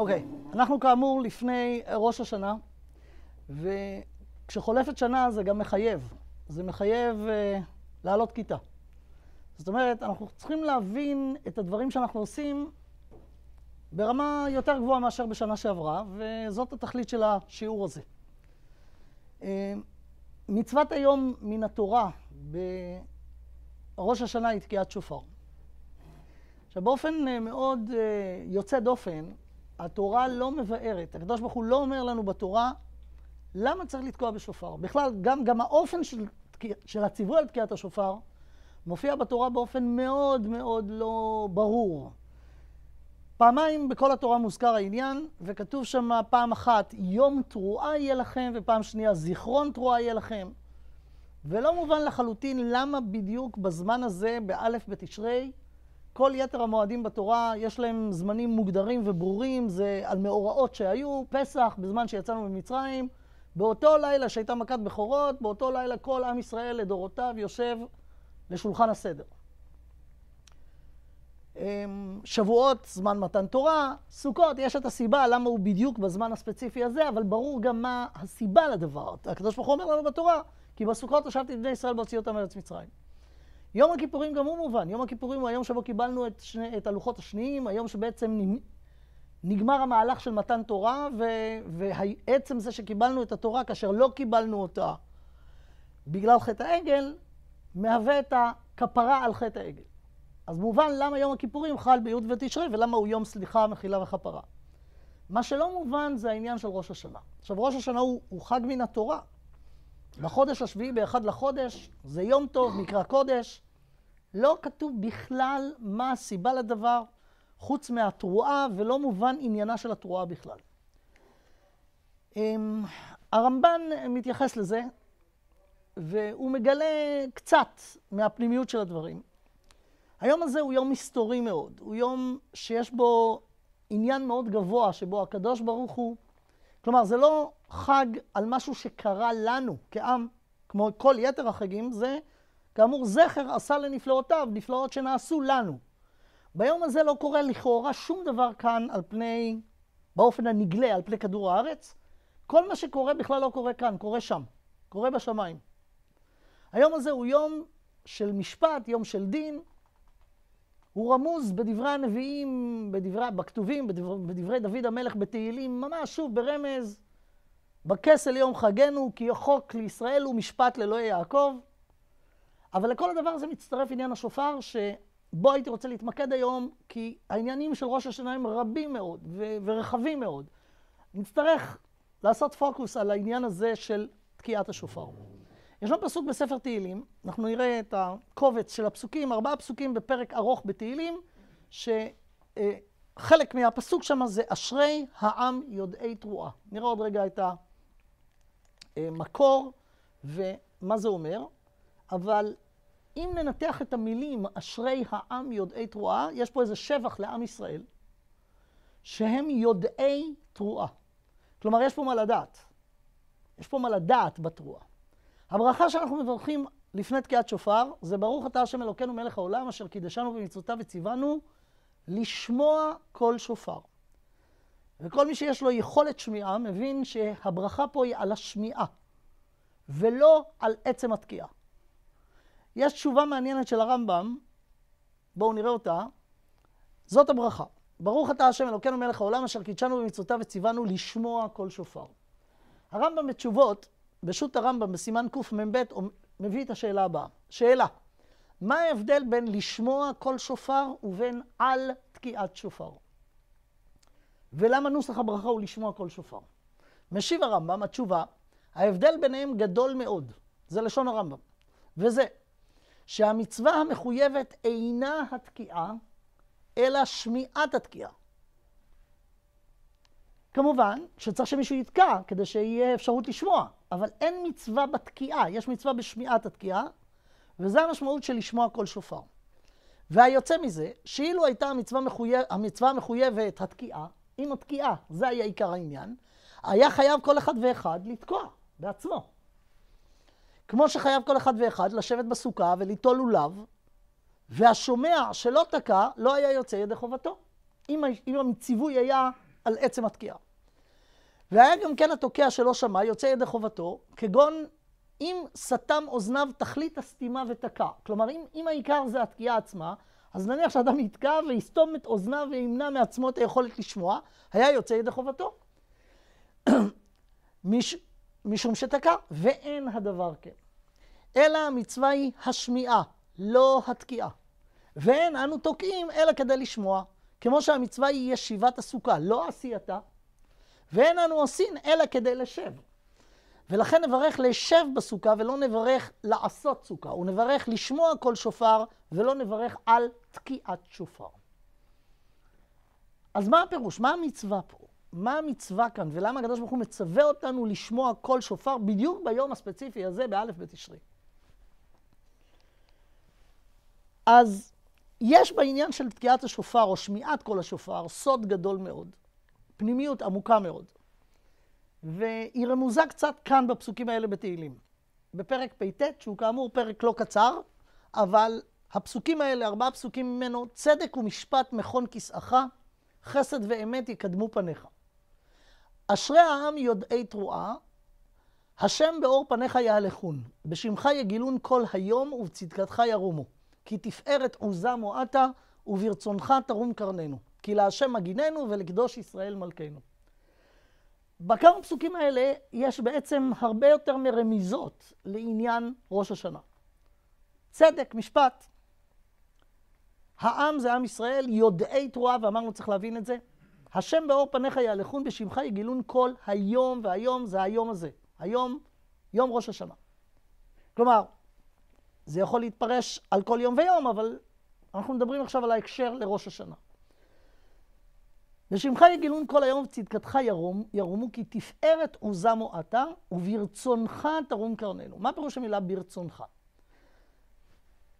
אוקיי, אנחנו כאמור לפני ראש השנה, וכשחולפת שנה זה גם מחייב. זה מחייב uh, לעלות כיתה. זאת אומרת, אנחנו צריכים להבין את הדברים שאנחנו עושים ברמה יותר גבוהה מאשר בשנה שעברה, וזאת התכלית של השיעור הזה. Uh, מצוות היום מן התורה בראש השנה היא תקיעת שופר. עכשיו, באופן uh, מאוד יוצא דופן, התורה לא מבארת, הקדוש ברוך הוא לא אומר לנו בתורה למה צריך לתקוע בשופר. בכלל, גם, גם האופן של, של הציווי על תקיעת השופר מופיע בתורה באופן מאוד מאוד לא ברור. פעמיים בכל התורה מוזכר העניין, וכתוב שם פעם אחת יום תרועה יהיה לכם, ופעם שנייה זיכרון תרועה יהיה לכם. ולא מובן לחלוטין למה בדיוק בזמן הזה, באלף בתשרי, כל יתר המועדים בתורה יש להם זמנים מוגדרים וברורים, זה על מאורעות שהיו, פסח, בזמן שיצאנו ממצרים, באותו לילה שהייתה מכת בכורות, באותו לילה כל עם ישראל לדורותיו יושב לשולחן הסדר. אמ, שבועות, זמן מתן תורה, סוכות, יש את הסיבה למה הוא בדיוק בזמן הספציפי הזה, אבל ברור גם מה הסיבה לדבר. הקדוש ברוך הוא אומר לנו בתורה, כי בסוכות ישבתי את בני ישראל בהוציא אותם מארץ מצרים. יום הכיפורים גם הוא מובן. יום הכיפורים הוא היום שבו קיבלנו את, שני, את הלוחות השניים, היום שבעצם נגמר המהלך של מתן תורה, ועצם זה שקיבלנו את התורה כאשר לא קיבלנו אותה בגלל חטא העגל, מהווה את הכפרה על חטא העגל. אז מובן למה יום הכיפורים חל בי' ותשרי ולמה הוא יום סליחה, מחילה וכפרה. מה שלא מובן זה העניין של ראש השנה. עכשיו, ראש השנה הוא, הוא חג מן התורה. בחודש השביעי, באחד לחודש, זה יום טוב, מקרא קודש. לא כתוב בכלל מה הסיבה לדבר, חוץ מהתרועה, ולא מובן עניינה של התרועה בכלל. אמ, הרמב"ן מתייחס לזה, והוא מגלה קצת מהפנימיות של הדברים. היום הזה הוא יום מסתורי מאוד, הוא יום שיש בו עניין מאוד גבוה, שבו הקדוש ברוך הוא, כלומר, זה לא חג על משהו שקרה לנו כעם, כמו כל יתר החגים, זה כאמור זכר עשה לנפלאותיו, נפלאות שנעשו לנו. ביום הזה לא קורה לכאורה שום דבר כאן על פני, באופן הנגלה, על פני כדור הארץ. כל מה שקורה בכלל לא קורה כאן, קורה שם, קורה בשמיים. היום הזה הוא יום של משפט, יום של דין. הוא רמוז בדברי הנביאים, בדברי, בכתובים, בדברי, בדברי דוד המלך בתהילים, ממש שוב ברמז, בכסל יום חגנו, כי חוק לישראל הוא משפט לאלוהי יעקב. אבל לכל הדבר הזה מצטרף עניין השופר, שבו הייתי רוצה להתמקד היום, כי העניינים של ראש השנה הם רבים מאוד ו- ורחבים מאוד. נצטרך לעשות פוקוס על העניין הזה של תקיעת השופר. ישנו פסוק בספר תהילים, אנחנו נראה את הקובץ של הפסוקים, ארבעה פסוקים בפרק ארוך בתהילים, שחלק מהפסוק שם זה אשרי העם יודעי תרועה. נראה עוד רגע את המקור ומה זה אומר, אבל אם ננתח את המילים אשרי העם יודעי תרועה, יש פה איזה שבח לעם ישראל, שהם יודעי תרועה. כלומר, יש פה מה לדעת. יש פה מה לדעת בתרועה. הברכה שאנחנו מברכים לפני תקיעת שופר, זה ברוך אתה השם אלוקינו מלך העולם, אשר קידשנו במצוותיו וציוונו לשמוע כל שופר. וכל מי שיש לו יכולת שמיעה, מבין שהברכה פה היא על השמיעה, ולא על עצם התקיעה. יש תשובה מעניינת של הרמב"ם, בואו נראה אותה. זאת הברכה. ברוך אתה השם אלוקינו מלך העולם, אשר קידשנו במצוותיו וציוונו לשמוע כל שופר. הרמב"ם בתשובות בשו"ת הרמב"ם בסימן קמ"ב מביא את השאלה הבאה. שאלה, מה ההבדל בין לשמוע כל שופר ובין על תקיעת שופר? ולמה נוסח הברכה הוא לשמוע כל שופר? משיב הרמב"ם, התשובה, ההבדל ביניהם גדול מאוד. זה לשון הרמב"ם. וזה, שהמצווה המחויבת אינה התקיעה, אלא שמיעת התקיעה. כמובן שצריך שמישהו יתקע כדי שיהיה אפשרות לשמוע, אבל אין מצווה בתקיעה, יש מצווה בשמיעת התקיעה, וזה המשמעות של לשמוע כל שופר. והיוצא מזה, שאילו הייתה המצווה, מחויב, המצווה המחויבת התקיעה, אם התקיעה, זה היה עיקר העניין, היה חייב כל אחד ואחד לתקוע בעצמו. כמו שחייב כל אחד ואחד לשבת בסוכה וליטול לולב, והשומע שלא תקע לא היה יוצא ידי חובתו. אם, אם הציווי היה על עצם התקיעה. והיה גם כן התוקע שלא שמע, יוצא ידי חובתו, כגון אם סתם אוזניו תכלית הסתימה ותקע. כלומר, אם, אם העיקר זה התקיעה עצמה, אז נניח שאדם יתקע ויסתום את אוזניו וימנע מעצמו את היכולת לשמוע, היה יוצא ידי חובתו. מש, משום שתקע, ואין הדבר כן. אלא המצווה היא השמיעה, לא התקיעה. ואין אנו תוקעים אלא כדי לשמוע. כמו שהמצווה היא ישיבת הסוכה, לא עשייתה. ואין אנו עושים אלא כדי לשב. ולכן נברך לשב בסוכה ולא נברך לעשות סוכה, ונברך לשמוע כל שופר ולא נברך על תקיעת שופר. אז מה הפירוש? מה המצווה פה? מה המצווה כאן, ולמה הקדוש ברוך הוא מצווה אותנו לשמוע כל שופר בדיוק ביום הספציפי הזה, באלף בתשרי? אז יש בעניין של תקיעת השופר, או שמיעת כל השופר, סוד גדול מאוד, פנימיות עמוקה מאוד. והיא רמוזה קצת כאן בפסוקים האלה בתהילים. בפרק פט, שהוא כאמור פרק לא קצר, אבל הפסוקים האלה, ארבעה פסוקים ממנו, צדק ומשפט מכון כסאך, חסד ואמת יקדמו פניך. אשרי העם יודעי תרועה, השם באור פניך יהלכון, בשמך יגילון כל היום ובצדקתך ירומו. כי תפארת עוזה מועטה, וברצונך תרום קרננו. כי להשם מגיננו ולקדוש ישראל מלכנו. בכמה פסוקים האלה יש בעצם הרבה יותר מרמיזות לעניין ראש השנה. צדק, משפט. העם זה עם ישראל, יודעי תרועה, ואמרנו צריך להבין את זה. השם באור פניך יהלכון, בשמך יגילון כל היום, והיום זה היום הזה. היום, יום ראש השנה. כלומר, זה יכול להתפרש על כל יום ויום, אבל אנחנו מדברים עכשיו על ההקשר לראש השנה. בשמך יגילון כל היום וצדקתך ירום, ירומו כי תפארת עוזה מועטה וברצונך תרום קרננו. מה פירוש המילה ברצונך?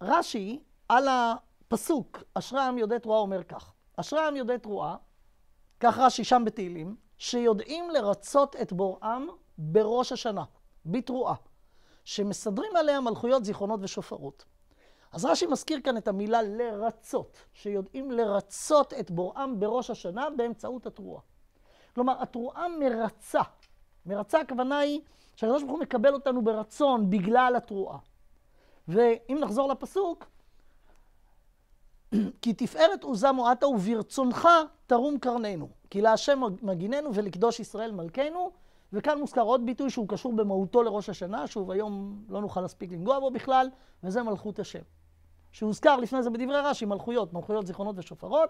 רש"י על הפסוק אשרי יודעי תרועה אומר כך: אשרי יודעי תרועה, כך רש"י שם בתהילים, שיודעים לרצות את בוראם בראש השנה, בתרועה, שמסדרים עליה מלכויות, זיכרונות ושופרות. אז רש"י מזכיר כאן את המילה לרצות, שיודעים לרצות את בוראם בראש השנה באמצעות התרועה. כלומר, התרועה מרצה. מרצה הכוונה היא שהקדוש ברוך הוא מקבל אותנו ברצון בגלל התרועה. ואם נחזור לפסוק, כי תפארת עוזה מועטה וברצונך תרום קרננו. כי להשם מגיננו ולקדוש ישראל מלכנו. וכאן מוזכר עוד ביטוי שהוא קשור במהותו לראש השנה, שוב, היום לא נוכל להספיק לנגוע בו בכלל, וזה מלכות השם. שהוזכר לפני זה בדברי רש"י, מלכויות, מלכויות זיכרונות ושופרות.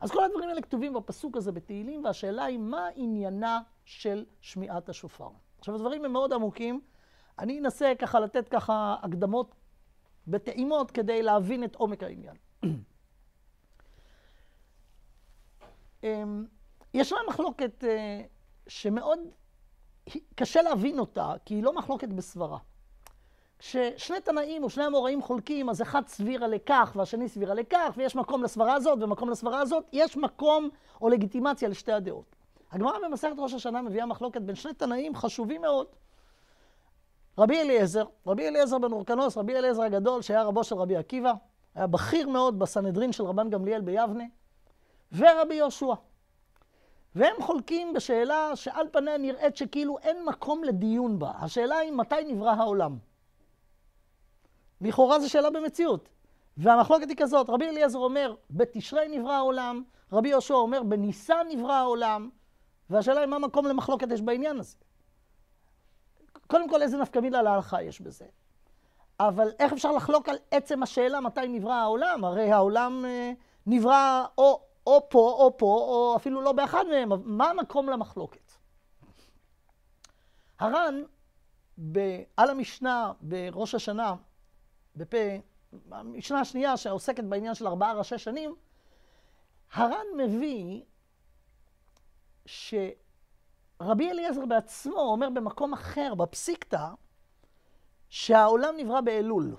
אז כל הדברים האלה כתובים בפסוק הזה בתהילים, והשאלה היא מה עניינה של שמיעת השופר. עכשיו, הדברים הם מאוד עמוקים. אני אנסה ככה לתת ככה הקדמות בטעימות כדי להבין את עומק העניין. ישנה מחלוקת אה, שמאוד קשה להבין אותה, כי היא לא מחלוקת בסברה. כששני תנאים או שני אמוראים חולקים, אז אחד סבירה לכך והשני סבירה לכך, ויש מקום לסברה הזאת ומקום לסברה הזאת, יש מקום או לגיטימציה לשתי הדעות. הגמרא במסכת ראש השנה מביאה מחלוקת בין שני תנאים חשובים מאוד. רבי אליעזר, רבי אליעזר בן אורקנוס, רבי אליעזר הגדול, שהיה רבו של רבי עקיבא, היה בכיר מאוד בסנהדרין של רבן גמליאל ביבנה, ורבי יהושע. והם חולקים בשאלה שעל פניה נראית שכאילו אין מקום לדיון בה. השאלה היא מתי נברא העולם. לכאורה זו שאלה במציאות. והמחלוקת היא כזאת, רבי אליעזר אומר, בתשרי נברא העולם, רבי יהושע אומר, בניסן נברא העולם, והשאלה היא מה מקום למחלוקת יש בעניין הזה. קודם כל, איזה נפקא מילה להלכה יש בזה. אבל איך אפשר לחלוק על עצם השאלה מתי נברא העולם? הרי העולם אה, נברא או, או פה או פה, או אפילו לא באחד מהם. מה המקום למחלוקת? הר"ן, על המשנה בראש השנה, בפה, המשנה השנייה שעוסקת בעניין של ארבעה ראשי שנים, הר"ן מביא שרבי אליעזר בעצמו אומר במקום אחר, בפסיקתא, שהעולם נברא באלול.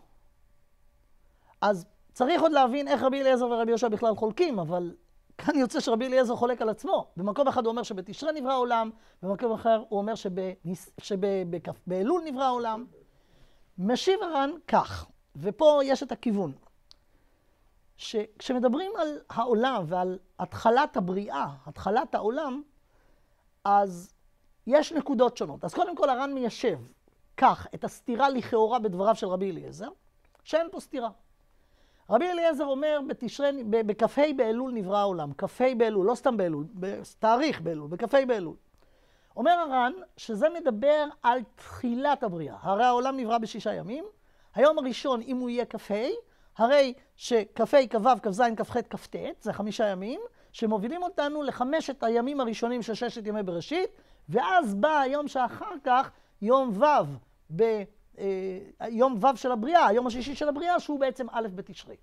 אז צריך עוד להבין איך רבי אליעזר ורבי יהושע בכלל חולקים, אבל כאן יוצא שרבי אליעזר חולק על עצמו. במקום אחד הוא אומר שבתשרי נברא העולם, במקום אחר הוא אומר שבאלול נברא העולם. משיב הר"ן כך, ופה יש את הכיוון. שכשמדברים על העולם ועל התחלת הבריאה, התחלת העולם, אז יש נקודות שונות. אז קודם כל הר"ן מיישב כך את הסתירה לכאורה בדבריו של רבי אליעזר, שאין פה סתירה. רבי אליעזר אומר בתשרי, בכ"ה באלול נברא העולם, כ"ה באלול, לא סתם באלול, תאריך באלול, בכ"ה באלול. אומר הר"ן שזה מדבר על תחילת הבריאה. הרי העולם נברא בשישה ימים, היום הראשון, אם הוא יהיה כ"ה, הרי שכ"ה, כ"ו, כ"ז, כ"ח, כ"ט, זה חמישה ימים, שמובילים אותנו לחמשת הימים הראשונים של ששת ימי בראשית, ואז בא היום שאחר כך, יום ו', ב, יום ו' של הבריאה, היום השישי של הבריאה, שהוא בעצם א' בתשרי.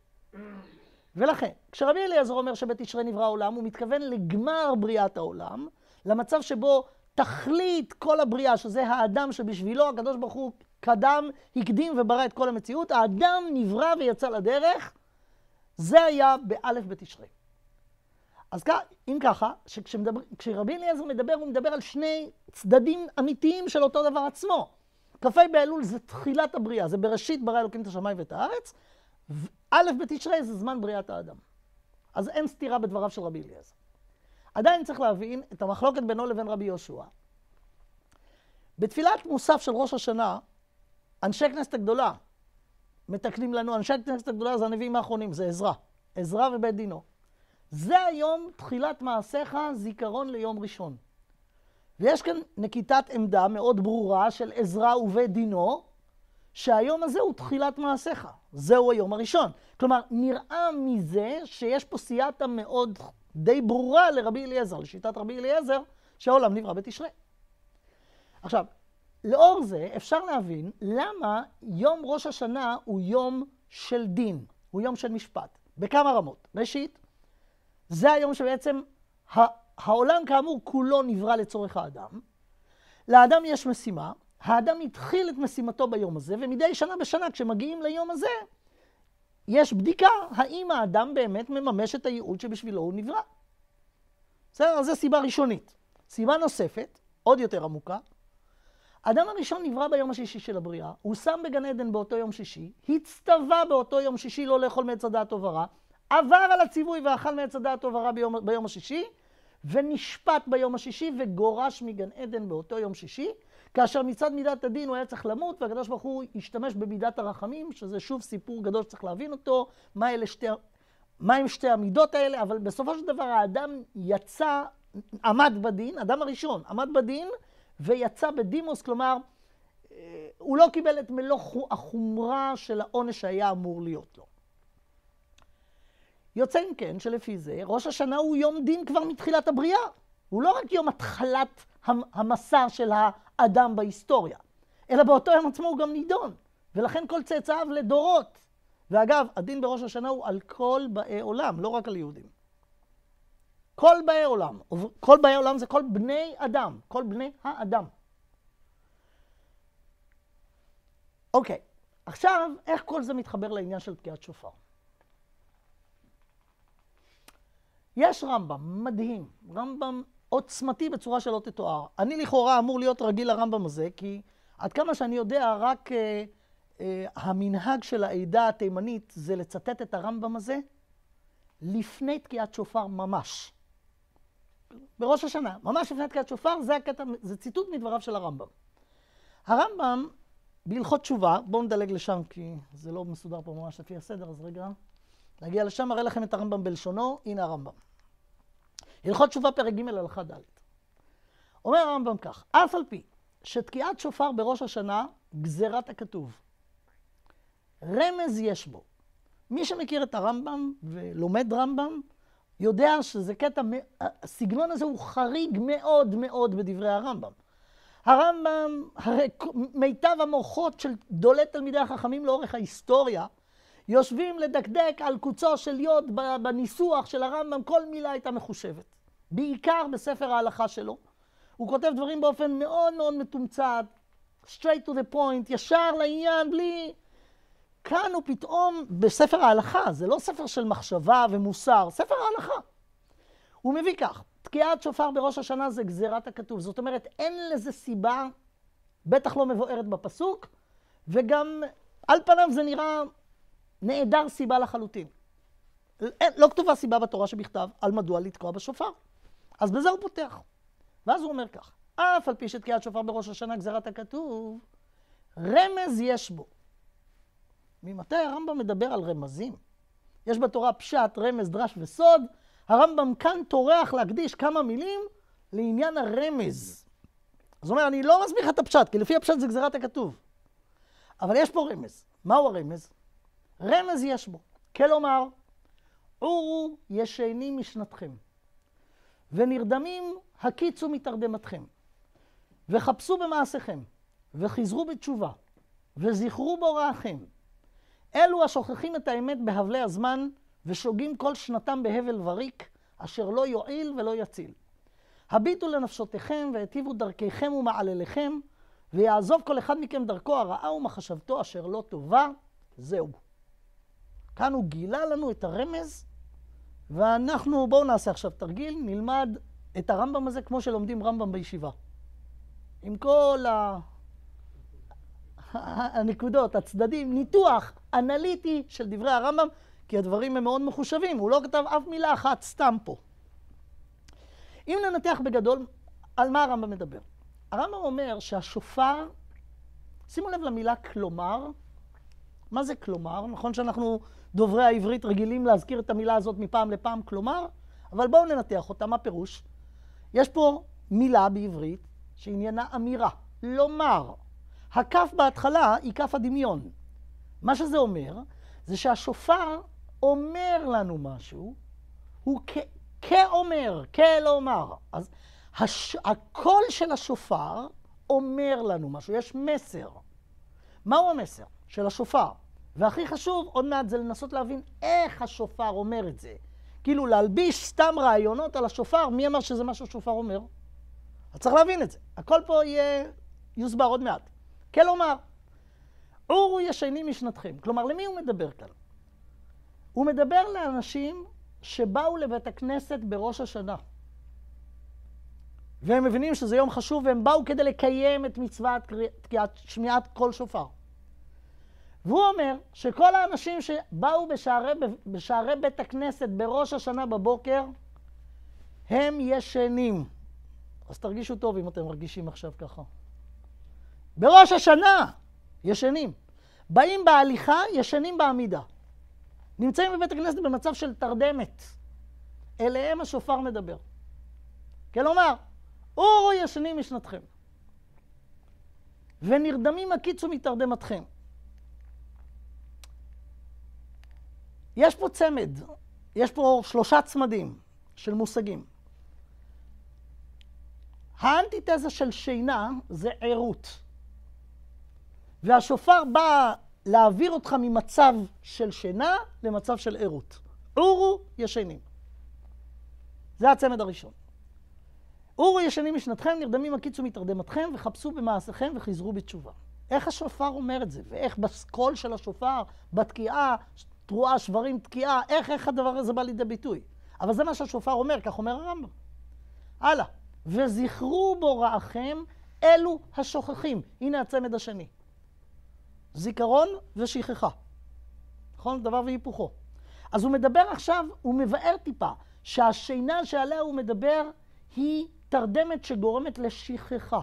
ולכן, כשרבי אליעזר אומר שבתשרי נברא העולם, הוא מתכוון לגמר בריאת העולם, למצב שבו תכלית כל הבריאה, שזה האדם שבשבילו הקדוש ברוך הוא קדם, הקדים וברא את כל המציאות, האדם נברא ויצא לדרך, זה היה באלף בתשרי. אז כך, אם ככה, כשרבי אליעזר מדבר, הוא מדבר על שני צדדים אמיתיים של אותו דבר עצמו. כ"ה באלול זה תחילת הבריאה, זה בראשית ברא אלוקים את השמיים ואת הארץ, א' בתשרי זה זמן בריאת האדם. אז אין סתירה בדבריו של רבי אליעזר. עדיין צריך להבין את המחלוקת בינו לבין רבי יהושע. בתפילת מוסף של ראש השנה, אנשי כנסת הגדולה מתקנים לנו, אנשי כנסת הגדולה זה הנביאים האחרונים, זה עזרא. עזרא ובית דינו. זה היום תחילת מעשיך, זיכרון ליום ראשון. ויש כאן נקיטת עמדה מאוד ברורה של עזרא ובית דינו, שהיום הזה הוא תחילת מעשיך. זהו היום הראשון. כלומר, נראה מזה שיש פה סייעתא מאוד די ברורה לרבי אליעזר, לשיטת רבי אליעזר, שהעולם נברא בתשרי. עכשיו, לאור זה אפשר להבין למה יום ראש השנה הוא יום של דין, הוא יום של משפט, בכמה רמות. ראשית, זה היום שבעצם העולם כאמור כולו נברא לצורך האדם. לאדם יש משימה, האדם התחיל את משימתו ביום הזה, ומדי שנה בשנה כשמגיעים ליום הזה, יש בדיקה האם האדם באמת מממש את הייעוד שבשבילו הוא נברא. בסדר? זו סיבה ראשונית. סיבה נוספת, עוד יותר עמוקה, האדם הראשון נברא ביום השישי של הבריאה, הוא שם בגן עדן באותו יום שישי, הצטווה באותו יום שישי לא לאכול מעץ הדעת טוב ורע, עבר על הציווי ואכל מעץ הדעת טוב ורע ביום, ביום השישי, ונשפט ביום השישי וגורש מגן עדן באותו יום שישי, כאשר מצד מידת הדין הוא היה צריך למות, והקדוש ברוך הוא השתמש במידת הרחמים, שזה שוב סיפור גדול שצריך להבין אותו, מה אלה שתי, מה הם שתי המידות האלה, אבל בסופו של דבר האדם יצא, עמד בדין, אדם הראשון עמד בדין, ויצא בדימוס, כלומר, אה, הוא לא קיבל את מלוא החומרה של העונש שהיה אמור להיות לו. יוצא אם כן שלפי זה, ראש השנה הוא יום דין כבר מתחילת הבריאה. הוא לא רק יום התחלת המסע של האדם בהיסטוריה, אלא באותו יום עצמו הוא גם נידון, ולכן כל צאצאיו לדורות. ואגב, הדין בראש השנה הוא על כל באי עולם, לא רק על יהודים. כל באי עולם, כל באי עולם זה כל בני אדם, כל בני האדם. אוקיי, עכשיו, איך כל זה מתחבר לעניין של תקיעת שופר? יש רמב"ם מדהים, רמב"ם עוצמתי בצורה שלא תתואר. אני לכאורה אמור להיות רגיל לרמב"ם הזה, כי עד כמה שאני יודע, רק אה, אה, המנהג של העדה התימנית זה לצטט את הרמב"ם הזה לפני תקיעת שופר ממש. בראש השנה, ממש לפני תקיעת שופר, זה, הקטע, זה ציטוט מדבריו של הרמב"ם. הרמב"ם, בהלכות תשובה, בואו נדלג לשם כי זה לא מסודר פה ממש לפי הסדר, אז רגע. נגיע לשם, אראה לכם את הרמב"ם בלשונו, הנה הרמב"ם. הלכות תשובה פרק ג' הלכה ד'. אומר הרמב"ם כך, אף על פי שתקיעת שופר בראש השנה, גזירת הכתוב. רמז יש בו. מי שמכיר את הרמב"ם ולומד רמב"ם, יודע שזה קטע, הסגנון הזה הוא חריג מאוד מאוד בדברי הרמב"ם. הרמב"ם, הרי מיטב המוחות של גדולי תלמידי החכמים לאורך ההיסטוריה, יושבים לדקדק על קוצו של יוד בניסוח של הרמב"ם, כל מילה הייתה מחושבת. בעיקר בספר ההלכה שלו. הוא כותב דברים באופן מאוד מאוד מתומצת, straight to the point, ישר לעניין, בלי... כאן הוא פתאום בספר ההלכה, זה לא ספר של מחשבה ומוסר, ספר ההלכה. הוא מביא כך, תקיעת שופר בראש השנה זה גזירת הכתוב. זאת אומרת, אין לזה סיבה, בטח לא מבוארת בפסוק, וגם על פניו זה נראה נעדר סיבה לחלוטין. לא כתובה סיבה בתורה שבכתב על מדוע לתקוע בשופר. אז בזה הוא פותח. ואז הוא אומר כך, אף על פי שתקיעת שופר בראש השנה גזירת הכתוב, רמז יש בו. ממתי הרמב"ם מדבר על רמזים? יש בתורה פשט, רמז, דרש וסוד. הרמב"ם כאן טורח להקדיש כמה מילים לעניין הרמז. זאת אומרת, אני לא מסביר לך את הפשט, כי לפי הפשט זה גזירת הכתוב. אבל יש פה רמז. מהו הרמז? רמז יש בו. כלומר, עורו ישנים משנתכם, ונרדמים הקיצו מתרדמתכם, וחפשו במעשיכם, וחזרו בתשובה, וזכרו בהוראכם. אלו השוכחים את האמת בהבלי הזמן, ושוגים כל שנתם בהבל וריק, אשר לא יועיל ולא יציל. הביטו לנפשותיכם, והיטיבו דרכיכם ומעלליכם, ויעזוב כל אחד מכם דרכו הרעה ומחשבתו אשר לא טובה, זהו. כאן הוא גילה לנו את הרמז, ואנחנו, בואו נעשה עכשיו תרגיל, נלמד את הרמב"ם הזה כמו שלומדים רמב"ם בישיבה. עם כל ה... הנקודות, הצדדים, ניתוח אנליטי של דברי הרמב"ם, כי הדברים הם מאוד מחושבים, הוא לא כתב אף מילה אחת סתם פה. אם ננתח בגדול, על מה הרמב"ם מדבר? הרמב"ם אומר שהשופר, שימו לב למילה כלומר, מה זה כלומר? נכון שאנחנו דוברי העברית רגילים להזכיר את המילה הזאת מפעם לפעם, כלומר, אבל בואו ננתח אותה, מה פירוש? יש פה מילה בעברית שעניינה אמירה, לומר. הכף בהתחלה היא כף הדמיון. מה שזה אומר, זה שהשופר אומר לנו משהו, הוא כאומר, כלומר. אז הש... הקול של השופר אומר לנו משהו, יש מסר. מהו המסר של השופר? והכי חשוב, עוד מעט, זה לנסות להבין איך השופר אומר את זה. כאילו להלביש סתם רעיונות על השופר, מי אמר שזה מה שהשופר אומר? אז צריך להבין את זה. הכל פה יהיה, יוסבר עוד מעט. כלומר, עורו ישנים משנתכם. כלומר, למי הוא מדבר כאן? הוא מדבר לאנשים שבאו לבית הכנסת בראש השנה. והם מבינים שזה יום חשוב, והם באו כדי לקיים את מצוות שמיעת קול שופר. והוא אומר שכל האנשים שבאו בשערי, בשערי בית הכנסת בראש השנה בבוקר, הם ישנים. אז תרגישו טוב אם אתם מרגישים עכשיו ככה. בראש השנה, ישנים. באים בהליכה, ישנים בעמידה. נמצאים בבית הכנסת במצב של תרדמת. אליהם השופר מדבר. כלומר, אורו ישנים משנתכם, ונרדמים הקיצו מתרדמתכם. יש פה צמד, יש פה שלושה צמדים של מושגים. האנטיתזה של שינה זה ערות. והשופר בא להעביר אותך ממצב של שינה למצב של ערות. עורו ישנים. זה הצמד הראשון. עורו ישנים משנתכם, נרדמים הקיצו מתרדמתכם, וחפשו במעשיכם וחזרו בתשובה. איך השופר אומר את זה? ואיך בקול של השופר, בתקיעה, תרועה, שברים, תקיעה, איך, איך הדבר הזה בא לידי ביטוי? אבל זה מה שהשופר אומר, כך אומר הרמב"ם. הלאה. וזכרו בו רעכם אלו השוכחים. הנה הצמד השני. זיכרון ושכחה. נכון? דבר והיפוכו. אז הוא מדבר עכשיו, הוא מבאר טיפה, שהשינה שעליה הוא מדבר היא תרדמת שגורמת לשכחה.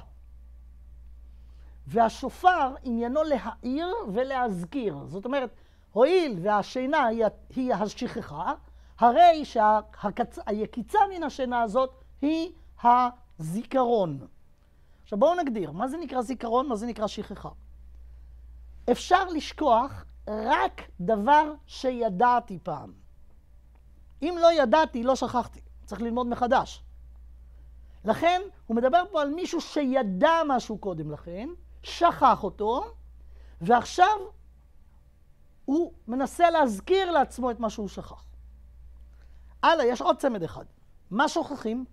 והשופר עניינו להעיר ולהזכיר. זאת אומרת, הואיל והשינה היא, היא השכחה, הרי שהיקיצה מן השינה הזאת היא הזיכרון. עכשיו בואו נגדיר, מה זה נקרא זיכרון, מה זה נקרא שכחה. אפשר לשכוח רק דבר שידעתי פעם. אם לא ידעתי, לא שכחתי. צריך ללמוד מחדש. לכן, הוא מדבר פה על מישהו שידע משהו קודם לכן, שכח אותו, ועכשיו הוא מנסה להזכיר לעצמו את מה שהוא שכח. הלאה, יש עוד צמד אחד. מה שוכחים?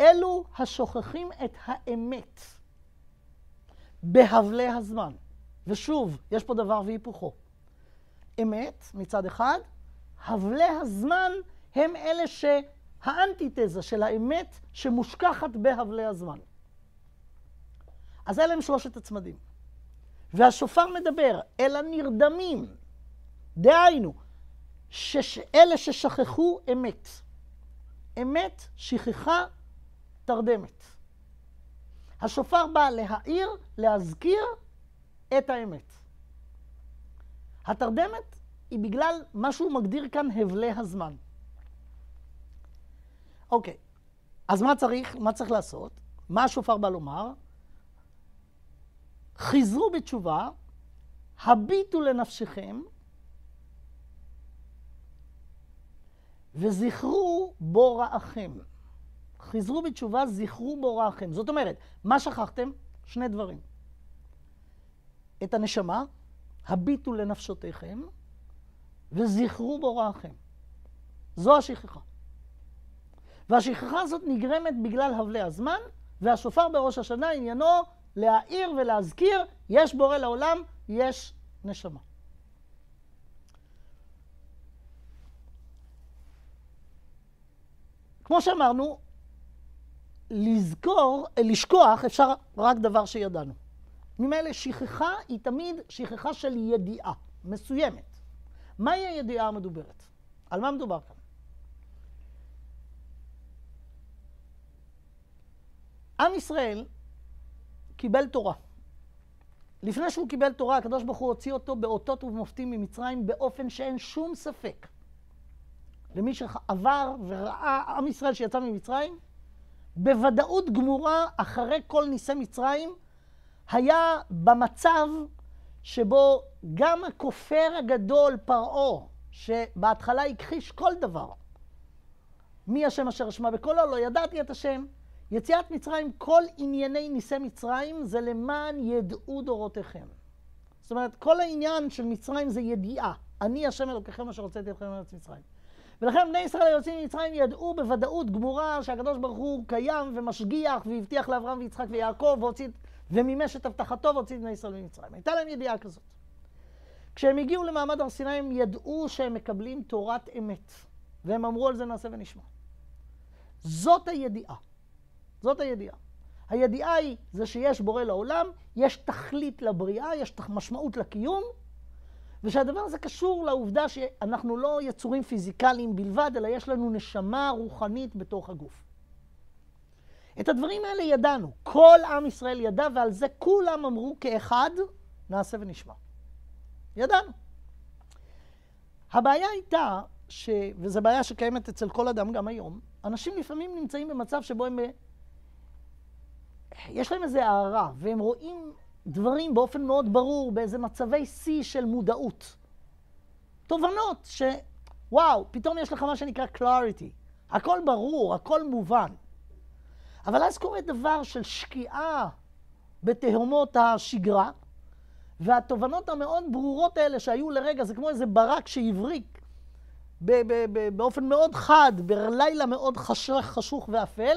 אלו השוכחים את האמת בהבלי הזמן. ושוב, יש פה דבר והיפוכו. אמת מצד אחד, הבלי הזמן הם אלה שהאנטיתזה של האמת שמושכחת בהבלי הזמן. אז אלה הם שלושת הצמדים. והשופר מדבר אל הנרדמים. דהיינו, שאלה ששכחו אמת. אמת שכחה תרדמת. השופר בא להעיר, להזכיר את האמת. התרדמת היא בגלל מה שהוא מגדיר כאן הבלי הזמן. אוקיי, אז מה צריך, מה צריך לעשות? מה השופר בא לומר? חזרו בתשובה, הביטו לנפשכם, וזכרו בוראכם. חזרו בתשובה, זכרו בוראכם. זאת אומרת, מה שכחתם? שני דברים. את הנשמה, הביטו לנפשותיכם, וזכרו בוראכם. זו השכחה. והשכחה הזאת נגרמת בגלל הבלי הזמן, והשופר בראש השנה עניינו להעיר ולהזכיר, יש בורא לעולם, יש נשמה. כמו שאמרנו, לזכור, לשכוח אפשר רק דבר שידענו. ממילא שכחה היא תמיד שכחה של ידיעה מסוימת. מהי הידיעה המדוברת? על מה מדובר כאן? עם ישראל קיבל תורה. לפני שהוא קיבל תורה, הקדוש ברוך הוא הוציא אותו באותות ובמופתים ממצרים באופן שאין שום ספק. למי שעבר וראה עם ישראל שיצא ממצרים, בוודאות גמורה, אחרי כל ניסי מצרים, היה במצב שבו גם הכופר הגדול, פרעה, שבהתחלה הכחיש כל דבר, מי השם אשר אשמע בקולו? לא ידעתי את השם. יציאת מצרים, כל ענייני ניסי מצרים זה למען ידעו דורותיכם. זאת אומרת, כל העניין של מצרים זה ידיעה. אני השם אלוקיכם אשר הוצאתי אתכם מארץ מצרים. ולכן בני ישראל היוצאים ממצרים ידעו בוודאות גמורה שהקדוש ברוך הוא קיים ומשגיח והבטיח לאברהם ויצחק ויעקב והוציא, ומימש את הבטחתו והוציא את בני ישראל ממצרים. הייתה להם ידיעה כזאת. כשהם הגיעו למעמד הר סיני הם ידעו שהם מקבלים תורת אמת. והם אמרו על זה נעשה ונשמע. זאת הידיעה. זאת הידיעה. הידיעה היא זה שיש בורא לעולם, יש תכלית לבריאה, יש משמעות לקיום, ושהדבר הזה קשור לעובדה שאנחנו לא יצורים פיזיקליים בלבד, אלא יש לנו נשמה רוחנית בתוך הגוף. את הדברים האלה ידענו. כל עם ישראל ידע, ועל זה כולם אמרו כאחד, נעשה ונשמע. ידענו. הבעיה הייתה, ש... וזו בעיה שקיימת אצל כל אדם גם היום, אנשים לפעמים נמצאים במצב שבו הם... יש להם איזו הערה, והם רואים דברים באופן מאוד ברור, באיזה מצבי שיא של מודעות. תובנות שוואו, פתאום יש לך מה שנקרא clarity. הכל ברור, הכל מובן. אבל אז קורה דבר של שקיעה בתהומות השגרה, והתובנות המאוד ברורות האלה שהיו לרגע, זה כמו איזה ברק שהבריק באופן מאוד חד, בלילה מאוד חשוך ואפל,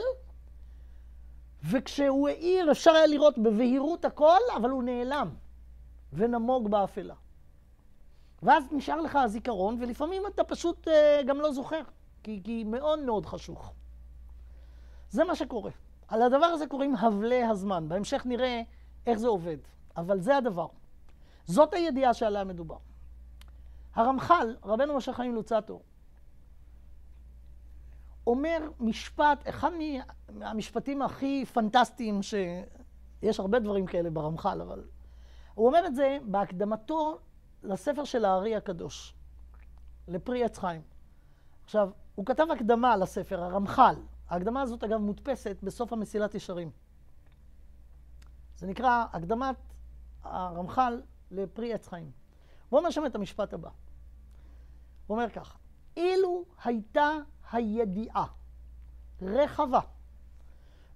וכשהוא האיר אפשר היה לראות בבהירות הכל, אבל הוא נעלם ונמוג באפלה. ואז נשאר לך הזיכרון, ולפעמים אתה פשוט אה, גם לא זוכר, כי, כי מאוד מאוד חשוך. זה מה שקורה. על הדבר הזה קוראים הבלי הזמן. בהמשך נראה איך זה עובד, אבל זה הדבר. זאת הידיעה שעליה מדובר. הרמח"ל, רבנו משה חיים לוצטו, אומר משפט, אחד מהמשפטים הכי פנטסטיים, שיש הרבה דברים כאלה ברמח"ל, אבל הוא אומר את זה בהקדמתו לספר של הארי הקדוש, לפרי עץ חיים. עכשיו, הוא כתב הקדמה לספר, הרמח"ל. ההקדמה הזאת, אגב, מודפסת בסוף המסילת ישרים. זה נקרא הקדמת הרמח"ל לפרי עץ חיים. הוא אומר שם את המשפט הבא. הוא אומר כך, אילו הייתה הידיעה רחבה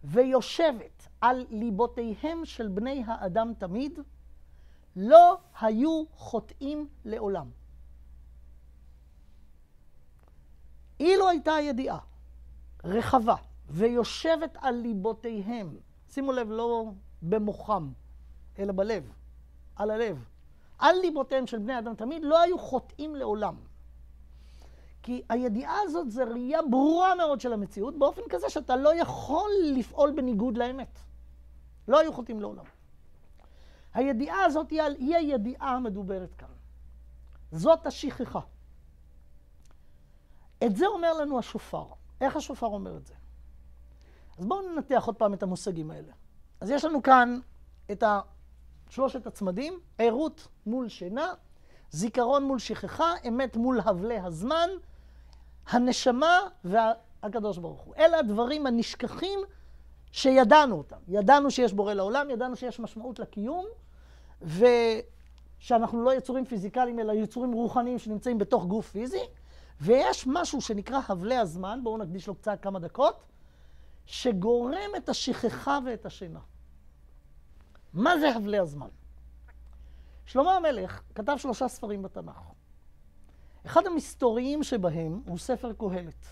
ויושבת על ליבותיהם של בני האדם תמיד, לא היו חוטאים לעולם. אילו הייתה הידיעה רחבה ויושבת על ליבותיהם, שימו לב, לא במוחם, אלא בלב, על הלב, על ליבותיהם של בני אדם תמיד, לא היו חוטאים לעולם. כי הידיעה הזאת זה ראייה ברורה מאוד של המציאות, באופן כזה שאתה לא יכול לפעול בניגוד לאמת. לא היו חוטאים לעולם. הידיעה הזאת היא, היא הידיעה המדוברת כאן. זאת השכחה. את זה אומר לנו השופר. איך השופר אומר את זה? אז בואו ננתח עוד פעם את המושגים האלה. אז יש לנו כאן את שלושת הצמדים, ערות מול שינה, זיכרון מול שכחה, אמת מול הבלי הזמן, הנשמה והקדוש ברוך הוא. אלה הדברים הנשכחים שידענו אותם. ידענו שיש בורא לעולם, ידענו שיש משמעות לקיום, ושאנחנו לא יצורים פיזיקליים, אלא יצורים רוחניים שנמצאים בתוך גוף פיזי, ויש משהו שנקרא הבלי הזמן, בואו נקדיש לו קצת כמה דקות, שגורם את השכחה ואת השינה. מה זה הבלי הזמן? שלמה המלך כתב שלושה ספרים בתנ"ך. אחד המסתוריים שבהם הוא ספר קהלת.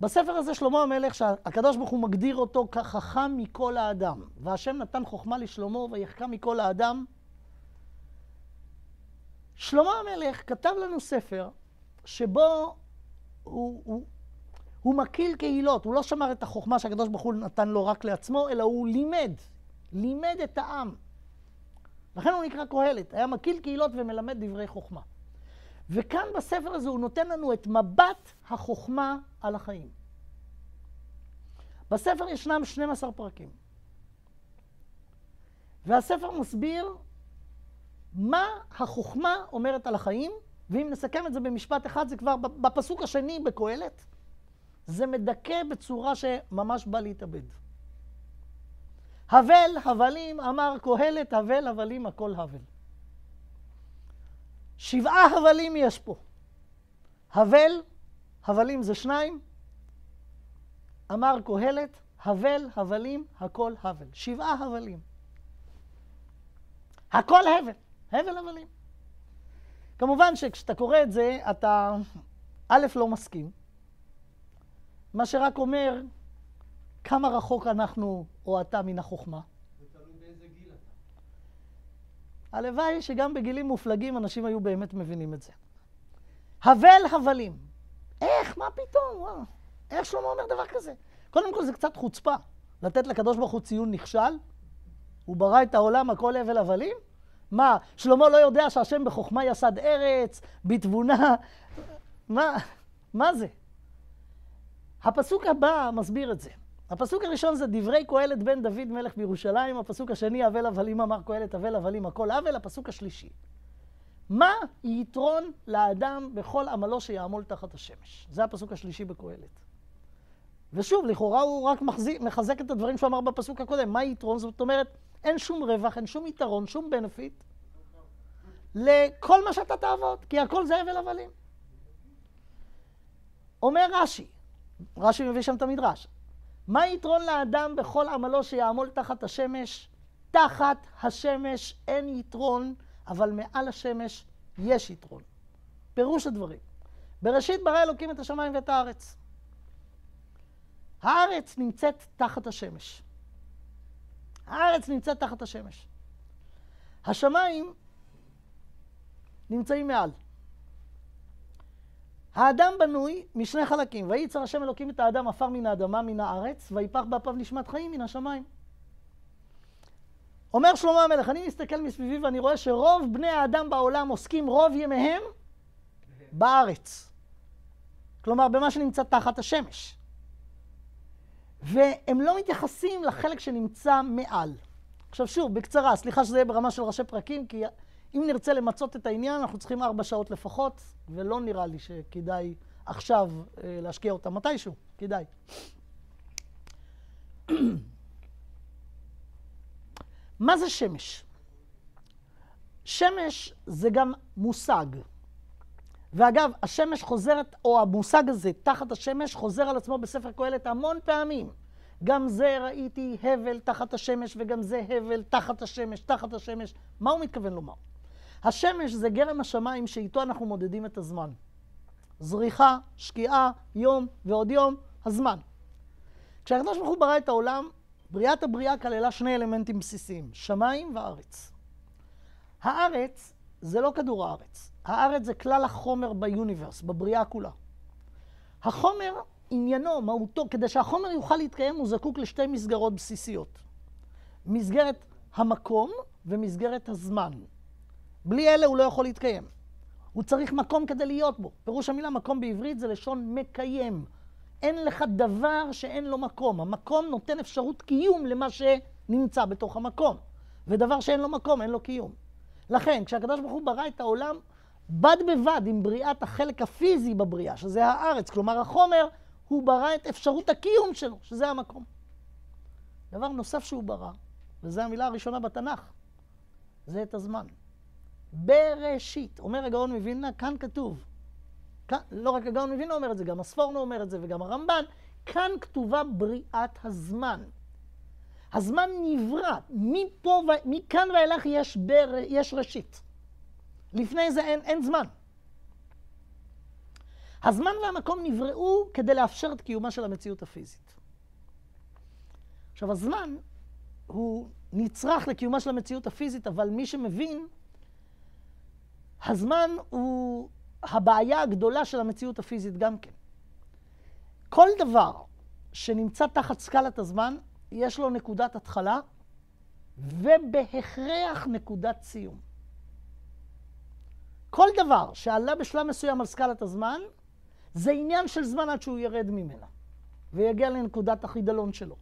בספר הזה שלמה המלך, שהקדוש ברוך הוא מגדיר אותו כחכם מכל האדם, והשם נתן חוכמה לשלמה ויחכם מכל האדם. שלמה המלך כתב לנו ספר שבו הוא, הוא, הוא מקיל קהילות, הוא לא שמר את החוכמה שהקדוש ברוך הוא נתן לו רק לעצמו, אלא הוא לימד, לימד את העם. לכן הוא נקרא קהלת, היה מקיל קהילות ומלמד דברי חוכמה. וכאן בספר הזה הוא נותן לנו את מבט החוכמה על החיים. בספר ישנם 12 פרקים. והספר מסביר מה החוכמה אומרת על החיים, ואם נסכם את זה במשפט אחד, זה כבר בפסוק השני בקהלת, זה מדכא בצורה שממש בא להתאבד. הבל הבלים אמר קהלת, הבל הבלים הכל הבל. שבעה הבלים יש פה. הבל, הבלים זה שניים, אמר קהלת, הבל, הבלים, הכל הבל. שבעה הבלים. הכל הבל, הבל הבלים. כמובן שכשאתה קורא את זה, אתה א', לא מסכים, מה שרק אומר כמה רחוק אנחנו או אתה מן החוכמה. זה תלוי באיזה גיל אתה. הלוואי שגם בגילים מופלגים אנשים היו באמת מבינים את זה. הבל הבלים. איך? מה פתאום? וואו. איך שלמה אומר דבר כזה? קודם כל זה קצת חוצפה. לתת לקדוש ברוך הוא ציון נכשל? הוא ברא את העולם הכל הבל הבלים? מה, שלמה לא יודע שהשם בחוכמה יסד ארץ, בתבונה? מה, מה זה? הפסוק הבא מסביר את זה. הפסוק הראשון זה דברי קהלת בן דוד מלך בירושלים, הפסוק השני, אבל הבלים אמר קהלת, אבל הבלים הכל אבל, הפסוק השלישי. מה יתרון לאדם בכל עמלו שיעמול תחת השמש? זה הפסוק השלישי בקהלת. ושוב, לכאורה הוא רק מחזיק, מחזק את הדברים שהוא אמר בפסוק הקודם. מה יתרון? זאת אומרת, אין שום רווח, אין שום יתרון, שום בנפיט לכל מה שאתה תעבוד, כי הכל זה הבל הבלים. אומר רש"י, רש"י מביא שם את המדרש, מה יתרון לאדם בכל עמלו שיעמול תחת השמש? תחת השמש אין יתרון, אבל מעל השמש יש יתרון. פירוש הדברים. בראשית ברא אלוקים את השמיים ואת הארץ. הארץ נמצאת תחת השמש. הארץ נמצאת תחת השמש. השמיים נמצאים מעל. האדם בנוי משני חלקים. וייצר השם אלוקים את האדם עפר מן האדמה, מן הארץ, ויפח באפיו נשמת חיים מן השמיים. אומר שלמה המלך, אני מסתכל מסביבי ואני רואה שרוב בני האדם בעולם עוסקים רוב ימיהם בארץ. כלומר, במה שנמצא תחת השמש. והם לא מתייחסים לחלק שנמצא מעל. עכשיו שוב, בקצרה, סליחה שזה יהיה ברמה של ראשי פרקים, כי אם נרצה למצות את העניין, אנחנו צריכים ארבע שעות לפחות, ולא נראה לי שכדאי עכשיו אה, להשקיע אותה מתישהו, כדאי. מה זה שמש? שמש זה גם מושג. ואגב, השמש חוזרת, או המושג הזה, תחת השמש, חוזר על עצמו בספר קהלת המון פעמים. גם זה ראיתי הבל תחת השמש, וגם זה הבל תחת השמש, תחת השמש. מה הוא מתכוון לומר? השמש זה גרם השמיים שאיתו אנחנו מודדים את הזמן. זריחה, שקיעה, יום ועוד יום, הזמן. כשהקדוש ברוך הוא ברא את העולם, בריאת הבריאה כללה שני אלמנטים בסיסיים, שמיים וארץ. הארץ זה לא כדור הארץ. הארץ זה כלל החומר ביוניברס, בבריאה כולה. החומר, עניינו, מהותו, כדי שהחומר יוכל להתקיים, הוא זקוק לשתי מסגרות בסיסיות. מסגרת המקום ומסגרת הזמן. בלי אלה הוא לא יכול להתקיים. הוא צריך מקום כדי להיות בו. פירוש המילה מקום בעברית זה לשון מקיים. אין לך דבר שאין לו מקום. המקום נותן אפשרות קיום למה שנמצא בתוך המקום. ודבר שאין לו מקום, אין לו קיום. לכן, כשהקדוש ברוך הוא ברא את העולם, בד בבד עם בריאת החלק הפיזי בבריאה, שזה הארץ, כלומר החומר, הוא ברא את אפשרות הקיום שלו, שזה המקום. דבר נוסף שהוא ברא, וזו המילה הראשונה בתנ"ך, זה את הזמן. בראשית. אומר הגאון מווילנה, כאן כתוב, כאן, לא רק הגאון מווילנה אומר את זה, גם הספורנו אומר את זה וגם הרמב"ן, כאן כתובה בריאת הזמן. הזמן נברא, מפה, מכאן ואילך יש, בר, יש ראשית. לפני זה אין, אין זמן. הזמן והמקום נבראו כדי לאפשר את קיומה של המציאות הפיזית. עכשיו, הזמן הוא נצרך לקיומה של המציאות הפיזית, אבל מי שמבין, הזמן הוא הבעיה הגדולה של המציאות הפיזית גם כן. כל דבר שנמצא תחת סקלת הזמן, יש לו נקודת התחלה ובהכרח נקודת סיום. כל דבר שעלה בשלב מסוים על סקלת הזמן, זה עניין של זמן עד שהוא ירד ממנה ויגיע לנקודת החידלון שלו.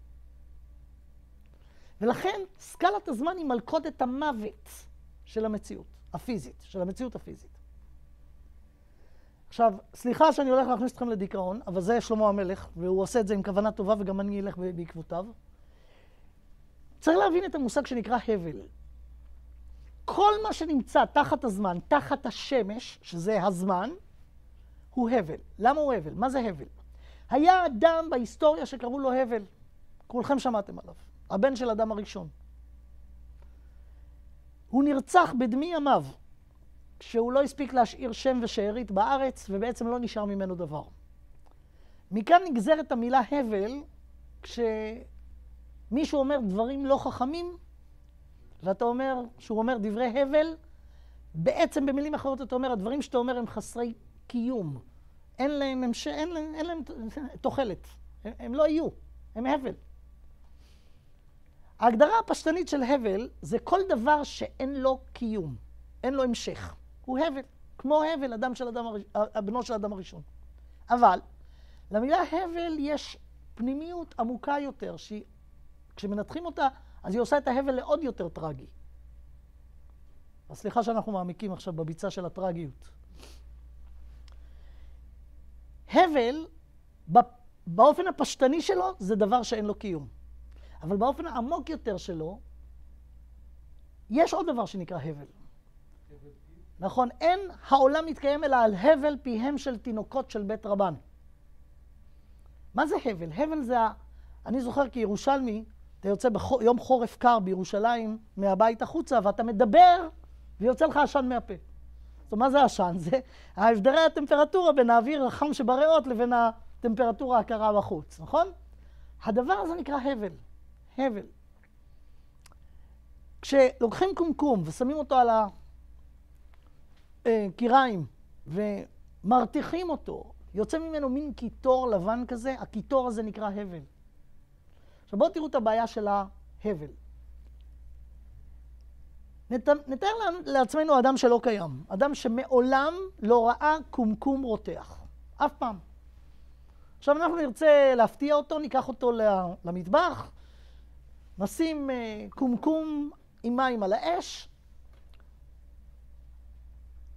ולכן סקלת הזמן היא מלכודת המוות של המציאות הפיזית, של המציאות הפיזית. עכשיו, סליחה שאני הולך להכניס אתכם לדיכאון, אבל זה שלמה המלך, והוא עושה את זה עם כוונה טובה וגם אני אלך בעקבותיו. צריך להבין את המושג שנקרא הבל. כל מה שנמצא תחת הזמן, תחת השמש, שזה הזמן, הוא הבל. למה הוא הבל? מה זה הבל? היה אדם בהיסטוריה שקראו לו הבל. כולכם שמעתם עליו. הבן של אדם הראשון. הוא נרצח בדמי ימיו, כשהוא לא הספיק להשאיר שם ושארית בארץ, ובעצם לא נשאר ממנו דבר. מכאן נגזרת המילה הבל, כשמישהו אומר דברים לא חכמים, ואתה אומר, שהוא אומר דברי הבל, בעצם במילים אחרות אתה אומר, הדברים שאתה אומר הם חסרי קיום. אין להם. אין להם, אין להם תוחלת. הם, הם לא יהיו, הם הבל. ההגדרה הפשטנית של הבל זה כל דבר שאין לו קיום, אין לו המשך. הוא הבל, כמו הבל, אדם של אדם, בנו של אדם הראשון. אבל למילה הבל יש פנימיות עמוקה יותר, שכשמנתחים אותה, אז היא עושה את ההבל לעוד יותר טרגי. אז סליחה שאנחנו מעמיקים עכשיו בביצה של הטרגיות. הבל, באופן הפשטני שלו, זה דבר שאין לו קיום. אבל באופן העמוק יותר שלו, יש עוד דבר שנקרא הבל. נכון, אין העולם מתקיים אלא על הבל פיהם של תינוקות של בית רבן. מה זה הבל? הבל זה ה... אני זוכר כירושלמי, אתה יוצא ביום חורף קר בירושלים מהבית החוצה, ואתה מדבר, ויוצא לך עשן מהפה. אומרת, מה זה עשן? זה ההבדלי הטמפרטורה בין האוויר החם שבריאות לבין הטמפרטורה הקרה בחוץ, נכון? הדבר הזה נקרא הבל. הבל. כשלוקחים קומקום ושמים אותו על הקיריים ומרתיחים אותו, יוצא ממנו מין קיטור לבן כזה, הקיטור הזה נקרא הבל. עכשיו בואו תראו את הבעיה של ההבל. נת... נתאר לעצמנו אדם שלא קיים, אדם שמעולם לא ראה קומקום רותח, אף פעם. עכשיו אנחנו נרצה להפתיע אותו, ניקח אותו למטבח, נשים אה, קומקום עם מים על האש,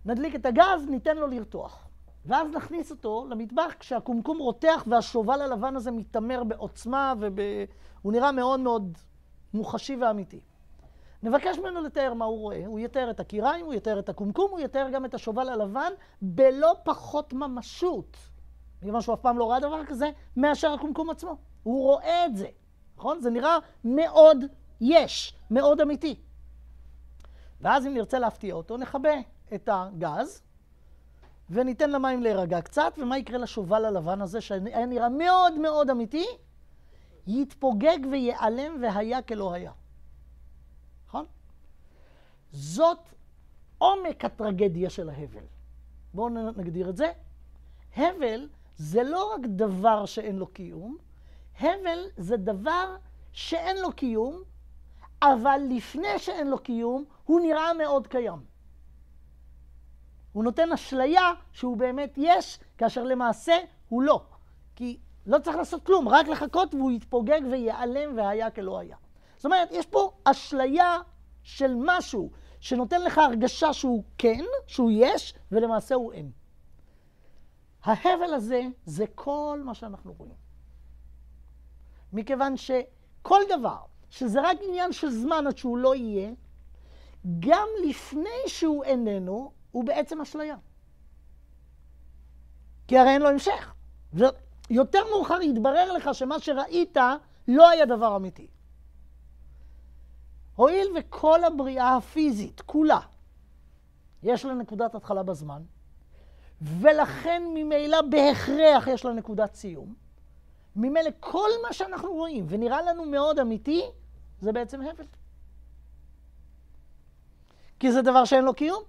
נדליק את הגז, ניתן לו לרתוח. ואז נכניס אותו למטבח כשהקומקום רותח והשובל הלבן הזה מתעמר בעוצמה והוא נראה מאוד מאוד מוחשי ואמיתי. נבקש ממנו לתאר מה הוא רואה. הוא יתאר את הקיריים, הוא יתאר את הקומקום, הוא יתאר גם את השובל הלבן בלא פחות ממשות, מכיוון שהוא אף פעם לא ראה דבר כזה, מאשר הקומקום עצמו. הוא רואה את זה. נכון? זה נראה מאוד יש, מאוד אמיתי. ואז אם נרצה להפתיע אותו, נכבה את הגז, וניתן למים להירגע קצת, ומה יקרה לשובל הלבן הזה, שהיה נראה מאוד מאוד אמיתי? יתפוגג וייעלם והיה כלא היה. נכון? זאת עומק הטרגדיה של ההבל. בואו נגדיר את זה. הבל זה לא רק דבר שאין לו קיום, הבל זה דבר שאין לו קיום, אבל לפני שאין לו קיום, הוא נראה מאוד קיים. הוא נותן אשליה שהוא באמת יש, כאשר למעשה הוא לא. כי לא צריך לעשות כלום, רק לחכות והוא יתפוגג וייעלם והיה כלא היה. זאת אומרת, יש פה אשליה של משהו שנותן לך הרגשה שהוא כן, שהוא יש, ולמעשה הוא אין. ההבל הזה זה כל מה שאנחנו רואים. מכיוון שכל דבר, שזה רק עניין של זמן עד שהוא לא יהיה, גם לפני שהוא איננו, הוא בעצם אשליה. כי הרי אין לו המשך. ויותר מאוחר יתברר לך שמה שראית לא היה דבר אמיתי. הואיל וכל הבריאה הפיזית, כולה, יש לה נקודת התחלה בזמן, ולכן ממילא בהכרח יש לה נקודת סיום, ממילא כל מה שאנחנו רואים ונראה לנו מאוד אמיתי, זה בעצם הבל. כי זה דבר שאין לו קיום.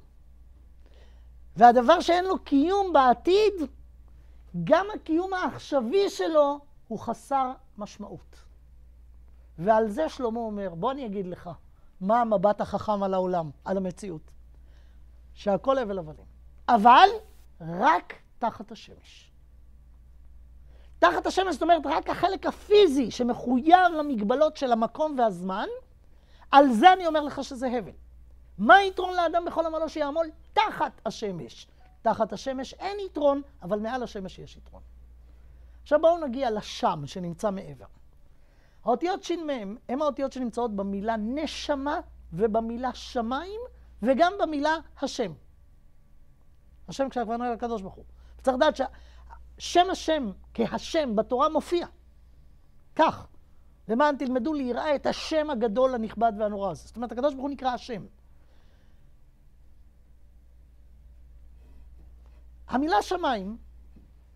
והדבר שאין לו קיום בעתיד, גם הקיום העכשווי שלו הוא חסר משמעות. ועל זה שלמה אומר, בוא אני אגיד לך, מה המבט החכם על העולם, על המציאות. שהכל הבל הבלים. אבל רק תחת השמש. תחת השמש זאת אומרת רק החלק הפיזי שמחויב למגבלות של המקום והזמן, על זה אני אומר לך שזה הבל. מה יתרון לאדם בכל עמלו שיעמול? תחת השמש. תחת השמש אין יתרון, אבל מעל השמש יש יתרון. עכשיו בואו נגיע לשם שנמצא מעבר. האותיות ש"מ הן האותיות שנמצאות במילה נשמה ובמילה שמיים וגם במילה השם. השם כשהכוונה אל הקדוש ברוך הוא. צריך לדעת ששם השם כהשם בתורה מופיע. כך. למען תלמדו ליראה את השם הגדול, הנכבד והנורא הזה. זאת אומרת, הקדוש ברוך הוא נקרא השם. המילה שמיים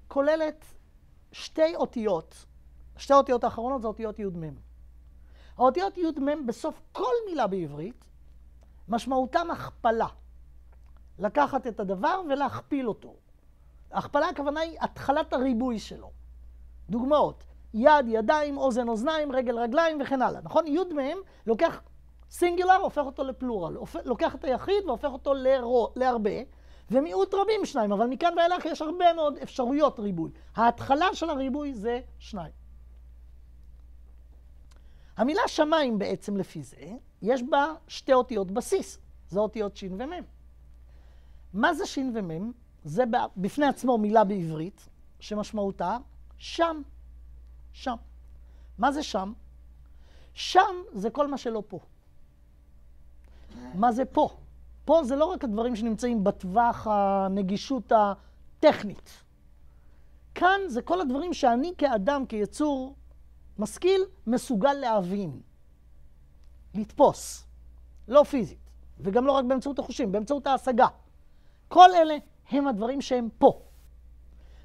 כוללת שתי אותיות, שתי האותיות האחרונות זה אותיות י"מ. האותיות י"מ בסוף כל מילה בעברית, משמעותם הכפלה. לקחת את הדבר ולהכפיל אותו. הכפלה הכוונה היא התחלת הריבוי שלו. דוגמאות, יד, ידיים, אוזן, אוזניים, רגל, רגליים וכן הלאה. נכון? י' מהם לוקח סינגולר, הופך אותו לפלורל. לוקח את היחיד והופך אותו לרו, להרבה. ומיעוט רבים שניים, אבל מכאן ואילך יש הרבה מאוד אפשרויות ריבוי. ההתחלה של הריבוי זה שניים. המילה שמיים בעצם לפי זה, יש בה שתי אותיות בסיס, זה אותיות ש' ומ'. מה זה ש' ומ'? זה בפני עצמו מילה בעברית, שמשמעותה שם. שם. מה זה שם? שם זה כל מה שלא פה. מה זה פה? פה זה לא רק הדברים שנמצאים בטווח הנגישות הטכנית. כאן זה כל הדברים שאני כאדם, כיצור משכיל, מסוגל להבין, לתפוס, לא פיזית, וגם לא רק באמצעות החושים, באמצעות ההשגה. כל אלה הם הדברים שהם פה.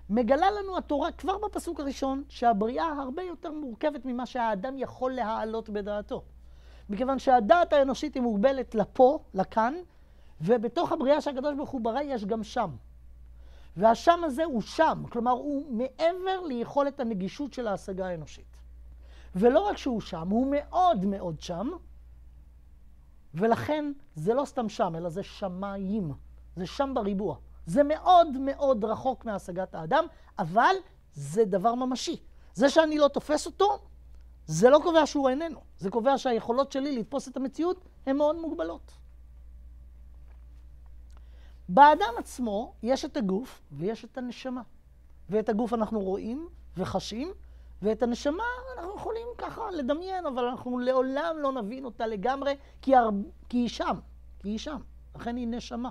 מגלה לנו התורה כבר בפסוק הראשון שהבריאה הרבה יותר מורכבת ממה שהאדם יכול להעלות בדעתו. מכיוון שהדעת האנושית היא מוגבלת לפה, לכאן, ובתוך הבריאה שהקדוש ברוך הוא ברא יש גם שם. והשם הזה הוא שם, כלומר הוא מעבר ליכולת הנגישות של ההשגה האנושית. ולא רק שהוא שם, הוא מאוד מאוד שם, ולכן זה לא סתם שם, אלא זה שמיים. זה שם בריבוע. זה מאוד מאוד רחוק מהשגת האדם, אבל זה דבר ממשי. זה שאני לא תופס אותו, זה לא קובע שהוא איננו. זה קובע שהיכולות שלי לתפוס את המציאות הן מאוד מוגבלות. באדם עצמו יש את הגוף ויש את הנשמה. ואת הגוף אנחנו רואים וחשים, ואת הנשמה אנחנו יכולים ככה לדמיין, אבל אנחנו לעולם לא נבין אותה לגמרי, כי, הר... כי היא שם, כי היא שם, לכן היא נשמה.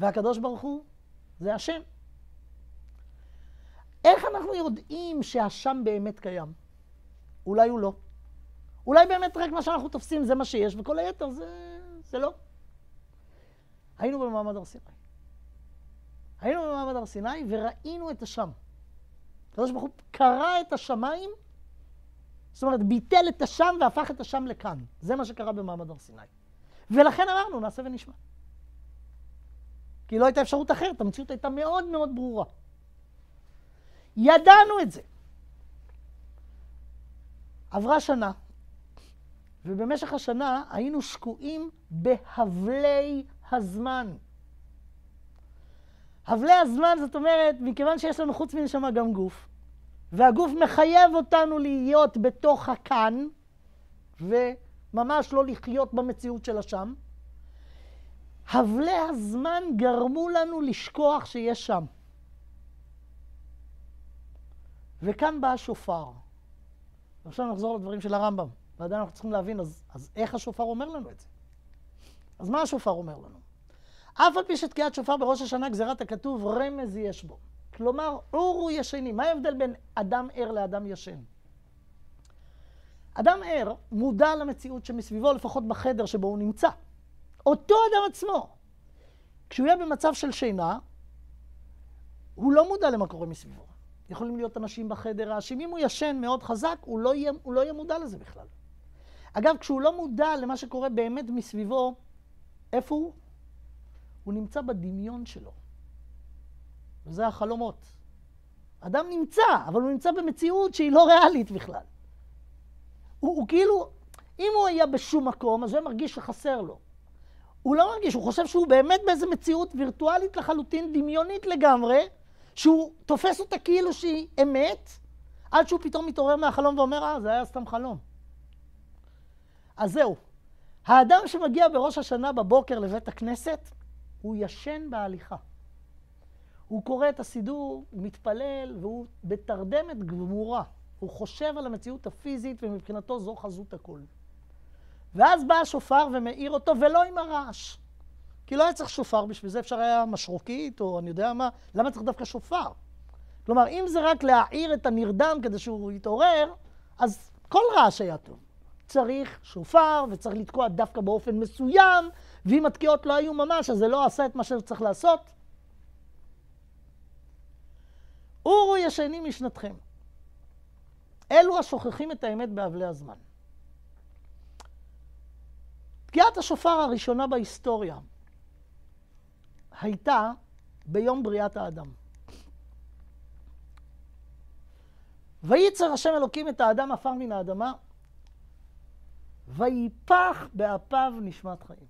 והקדוש ברוך הוא זה השם. איך אנחנו יודעים שהשם באמת קיים? אולי הוא לא. אולי באמת רק מה שאנחנו תופסים זה מה שיש, וכל היתר זה, זה לא. היינו במעמד הר סיני. היינו במעמד הר סיני וראינו את השם. הקדוש ברוך הוא קרא את השמיים, זאת אומרת, ביטל את השם והפך את השם לכאן. זה מה שקרה במעמד הר סיני. ולכן אמרנו, נעשה ונשמע. כי לא הייתה אפשרות אחרת, המציאות הייתה מאוד מאוד ברורה. ידענו את זה. עברה שנה, ובמשך השנה היינו שקועים בהבלי הזמן. הבלי הזמן, זאת אומרת, מכיוון שיש לנו חוץ מנשמה גם גוף, והגוף מחייב אותנו להיות בתוך הכאן, וממש לא לחיות במציאות של השם, הבלי הזמן גרמו לנו לשכוח שיש שם. וכאן בא השופר. עכשיו נחזור לדברים של הרמב"ם, ועדיין אנחנו צריכים להבין, אז, אז איך השופר אומר לנו את זה? אז מה השופר אומר לנו? אף על פי שתקיעת שופר בראש השנה גזירת הכתוב, רמז יש בו. כלומר, אורו ישנים. מה ההבדל בין אדם ער לאדם ישן? אדם ער מודע למציאות שמסביבו, לפחות בחדר שבו הוא נמצא. אותו אדם עצמו. כשהוא יהיה במצב של שינה, הוא לא מודע למה קורה מסביבו. יכולים להיות אנשים בחדר רעשים. אם הוא ישן מאוד חזק, הוא לא, יהיה, הוא לא יהיה מודע לזה בכלל. אגב, כשהוא לא מודע למה שקורה באמת מסביבו, איפה הוא? הוא נמצא בדמיון שלו. וזה החלומות. אדם נמצא, אבל הוא נמצא במציאות שהיא לא ריאלית בכלל. הוא, הוא כאילו, אם הוא היה בשום מקום, אז הוא מרגיש שחסר לו. הוא לא מרגיש, הוא חושב שהוא באמת באיזו מציאות וירטואלית לחלוטין, דמיונית לגמרי, שהוא תופס אותה כאילו שהיא אמת, עד שהוא פתאום מתעורר מהחלום ואומר, אה, זה היה סתם חלום. אז זהו. האדם שמגיע בראש השנה בבוקר לבית הכנסת, הוא ישן בהליכה. הוא קורא את הסידור, הוא מתפלל, והוא בתרדמת גמורה. הוא חושב על המציאות הפיזית, ומבחינתו זו חזות הכל. ואז בא השופר ומאיר אותו, ולא עם הרעש. כי לא היה צריך שופר, בשביל זה אפשר היה משרוקית, או אני יודע מה, למה צריך דווקא שופר? כלומר, אם זה רק להעיר את הנרדם כדי שהוא יתעורר, אז כל רעש היה טוב. צריך שופר, וצריך לתקוע דווקא באופן מסוים, ואם התקיעות לא היו ממש, אז זה לא עשה את מה שצריך לעשות. אורו ישנים משנתכם. אלו השוכחים את האמת באבלי הזמן. תקיעת השופר הראשונה בהיסטוריה הייתה ביום בריאת האדם. וייצר השם אלוקים את האדם עפר מן האדמה, ויפח באפיו נשמת חיים.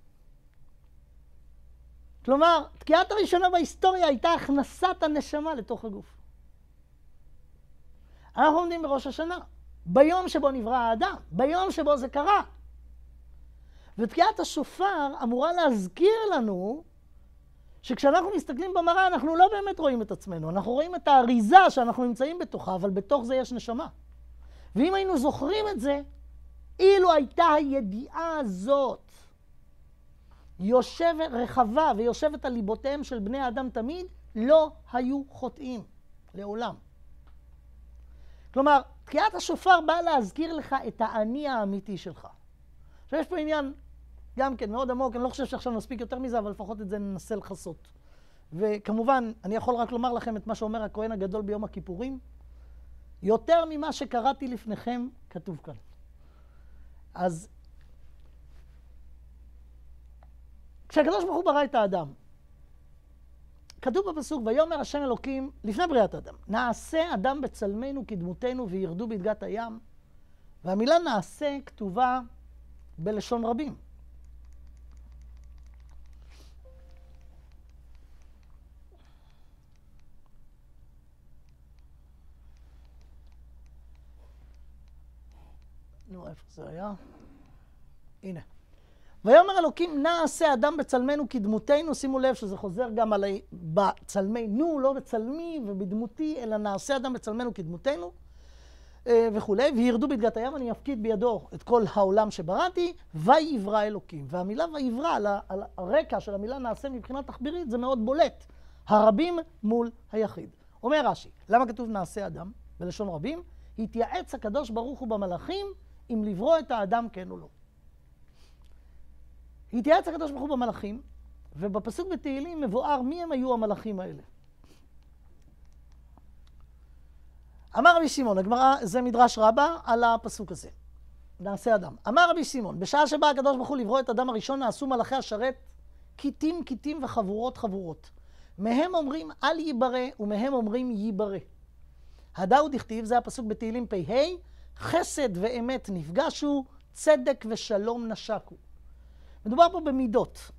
כלומר, תקיעת הראשונה בהיסטוריה הייתה הכנסת הנשמה לתוך הגוף. אנחנו עומדים בראש השנה, ביום שבו נברא האדם, ביום שבו זה קרה. ותקיעת השופר אמורה להזכיר לנו שכשאנחנו מסתכלים במראה אנחנו לא באמת רואים את עצמנו, אנחנו רואים את האריזה שאנחנו נמצאים בתוכה, אבל בתוך זה יש נשמה. ואם היינו זוכרים את זה, אילו הייתה הידיעה הזאת יושבת רחבה ויושבת על ליבותיהם של בני האדם תמיד, לא היו חוטאים לעולם. כלומר, תקיעת השופר באה להזכיר לך את האני האמיתי שלך. עכשיו, יש פה עניין גם כן מאוד עמוק, אני לא חושב שעכשיו נספיק יותר מזה, אבל לפחות את זה ננסה לכסות. וכמובן, אני יכול רק לומר לכם את מה שאומר הכהן הגדול ביום הכיפורים. יותר ממה שקראתי לפניכם, כתוב כאן. אז כשהקדוש ברוך הוא ברא את האדם, כתוב בפסוק, ויאמר השם אלוקים, לפני בריאת אדם, נעשה אדם בצלמנו כדמותנו וירדו בדגת הים. והמילה נעשה כתובה בלשון רבים. נו, איפה זה היה? הנה. ויאמר אלוקים, נעשה אדם בצלמנו כדמותנו, שימו לב שזה חוזר גם על בצלמנו, לא בצלמי ובדמותי, אלא נעשה אדם בצלמנו כדמותנו אה, וכולי, וירדו בדגת הים, אני אפקיד בידו את כל העולם שבראתי, ויברא אלוקים. והמילה ויברא, על, הרקע של המילה נעשה מבחינה תחבירית, זה מאוד בולט. הרבים מול היחיד. אומר רש"י, למה כתוב נעשה אדם, בלשון רבים? התייעץ הקדוש ברוך הוא במלאכים אם לברוא את האדם כן או לא. התייעץ הקדוש ברוך הוא במלאכים, ובפסוק בתהילים מבואר מי הם היו המלאכים האלה. אמר רבי שמעון, הגמרא, זה מדרש רבה על הפסוק הזה. נעשה אדם. אמר רבי שמעון, בשעה שבא הקדוש ברוך הוא לברוא את אדם הראשון, נעשו מלאכי השרת כיתים כיתים וחבורות חבורות. מהם אומרים אל ייברא, ומהם אומרים ייברא. הדאו דכתיב, זה הפסוק בתהילים פ"ה, חסד ואמת נפגשו, צדק ושלום נשקו. מדובר פה במידות.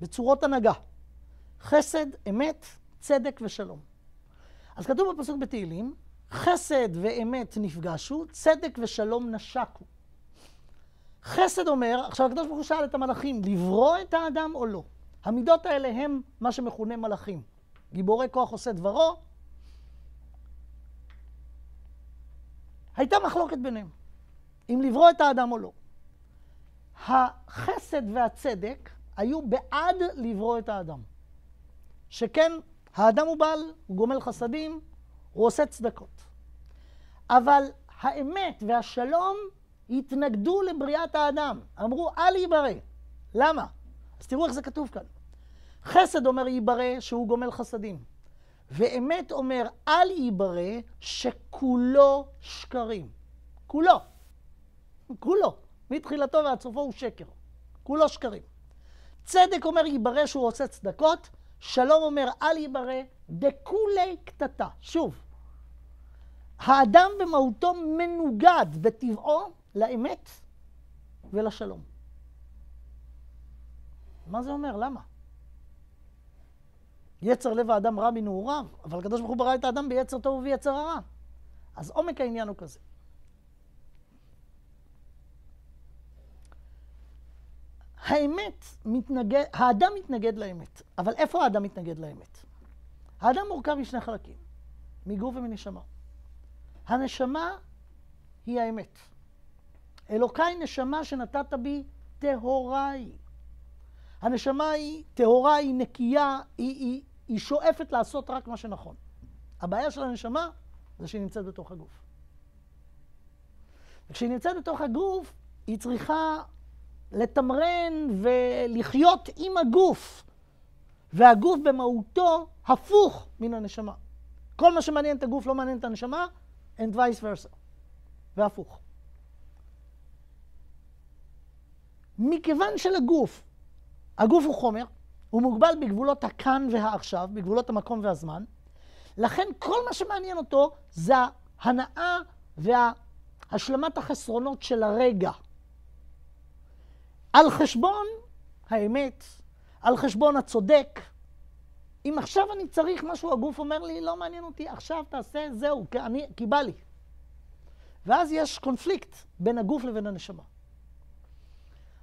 בצורות הנהגה. חסד, אמת, צדק ושלום. אז כתוב בפסוק בתהילים, חסד ואמת נפגשו, צדק ושלום נשקו. חסד אומר, עכשיו הקדוש ברוך הוא שאל את המלאכים, לברוא את האדם או לא? המידות האלה הם מה שמכונה מלאכים. גיבורי כוח עושה דברו. הייתה מחלוקת ביניהם, אם לברוא את האדם או לא. החסד והצדק היו בעד לברוא את האדם. שכן, האדם הוא בעל, הוא גומל חסדים, הוא עושה צדקות. אבל האמת והשלום התנגדו לבריאת האדם. אמרו, אל ייברא. למה? אז תראו איך זה כתוב כאן. חסד אומר ייברא שהוא גומל חסדים. ואמת אומר אל ייברא שכולו שקרים. כולו. כולו. מתחילתו ועד סופו הוא שקר. כולו שקרים. צדק אומר ייברא שהוא עושה צדקות, שלום אומר אל ייברא דכולי קטטה. שוב, האדם במהותו מנוגד בטבעו לאמת ולשלום. מה זה אומר? למה? יצר לב האדם רע מנעוריו, אבל הקדוש ברוך הוא ברא את האדם ביצר טוב וביצר הרע. אז עומק העניין הוא כזה. האמת מתנגד, האדם מתנגד לאמת, אבל איפה האדם מתנגד לאמת? האדם מורכב משני חלקים, מגוף ומנשמה. הנשמה היא האמת. אלוקיי נשמה שנתת בי טהורה היא. הנשמה היא טהורה, היא נקייה, היא, היא, היא שואפת לעשות רק מה שנכון. הבעיה של הנשמה זה שהיא נמצאת בתוך הגוף. וכשהיא נמצאת בתוך הגוף, היא צריכה לתמרן ולחיות עם הגוף. והגוף במהותו הפוך מן הנשמה. כל מה שמעניין את הגוף לא מעניין את הנשמה, and vice versa. והפוך. מכיוון שלגוף, הגוף הוא חומר, הוא מוגבל בגבולות הכאן והעכשיו, בגבולות המקום והזמן, לכן כל מה שמעניין אותו זה ההנאה והשלמת החסרונות של הרגע. על חשבון האמת, על חשבון הצודק. אם עכשיו אני צריך משהו, הגוף אומר לי, לא מעניין אותי, עכשיו תעשה, זהו, כי, אני, כי בא לי. ואז יש קונפליקט בין הגוף לבין הנשמה.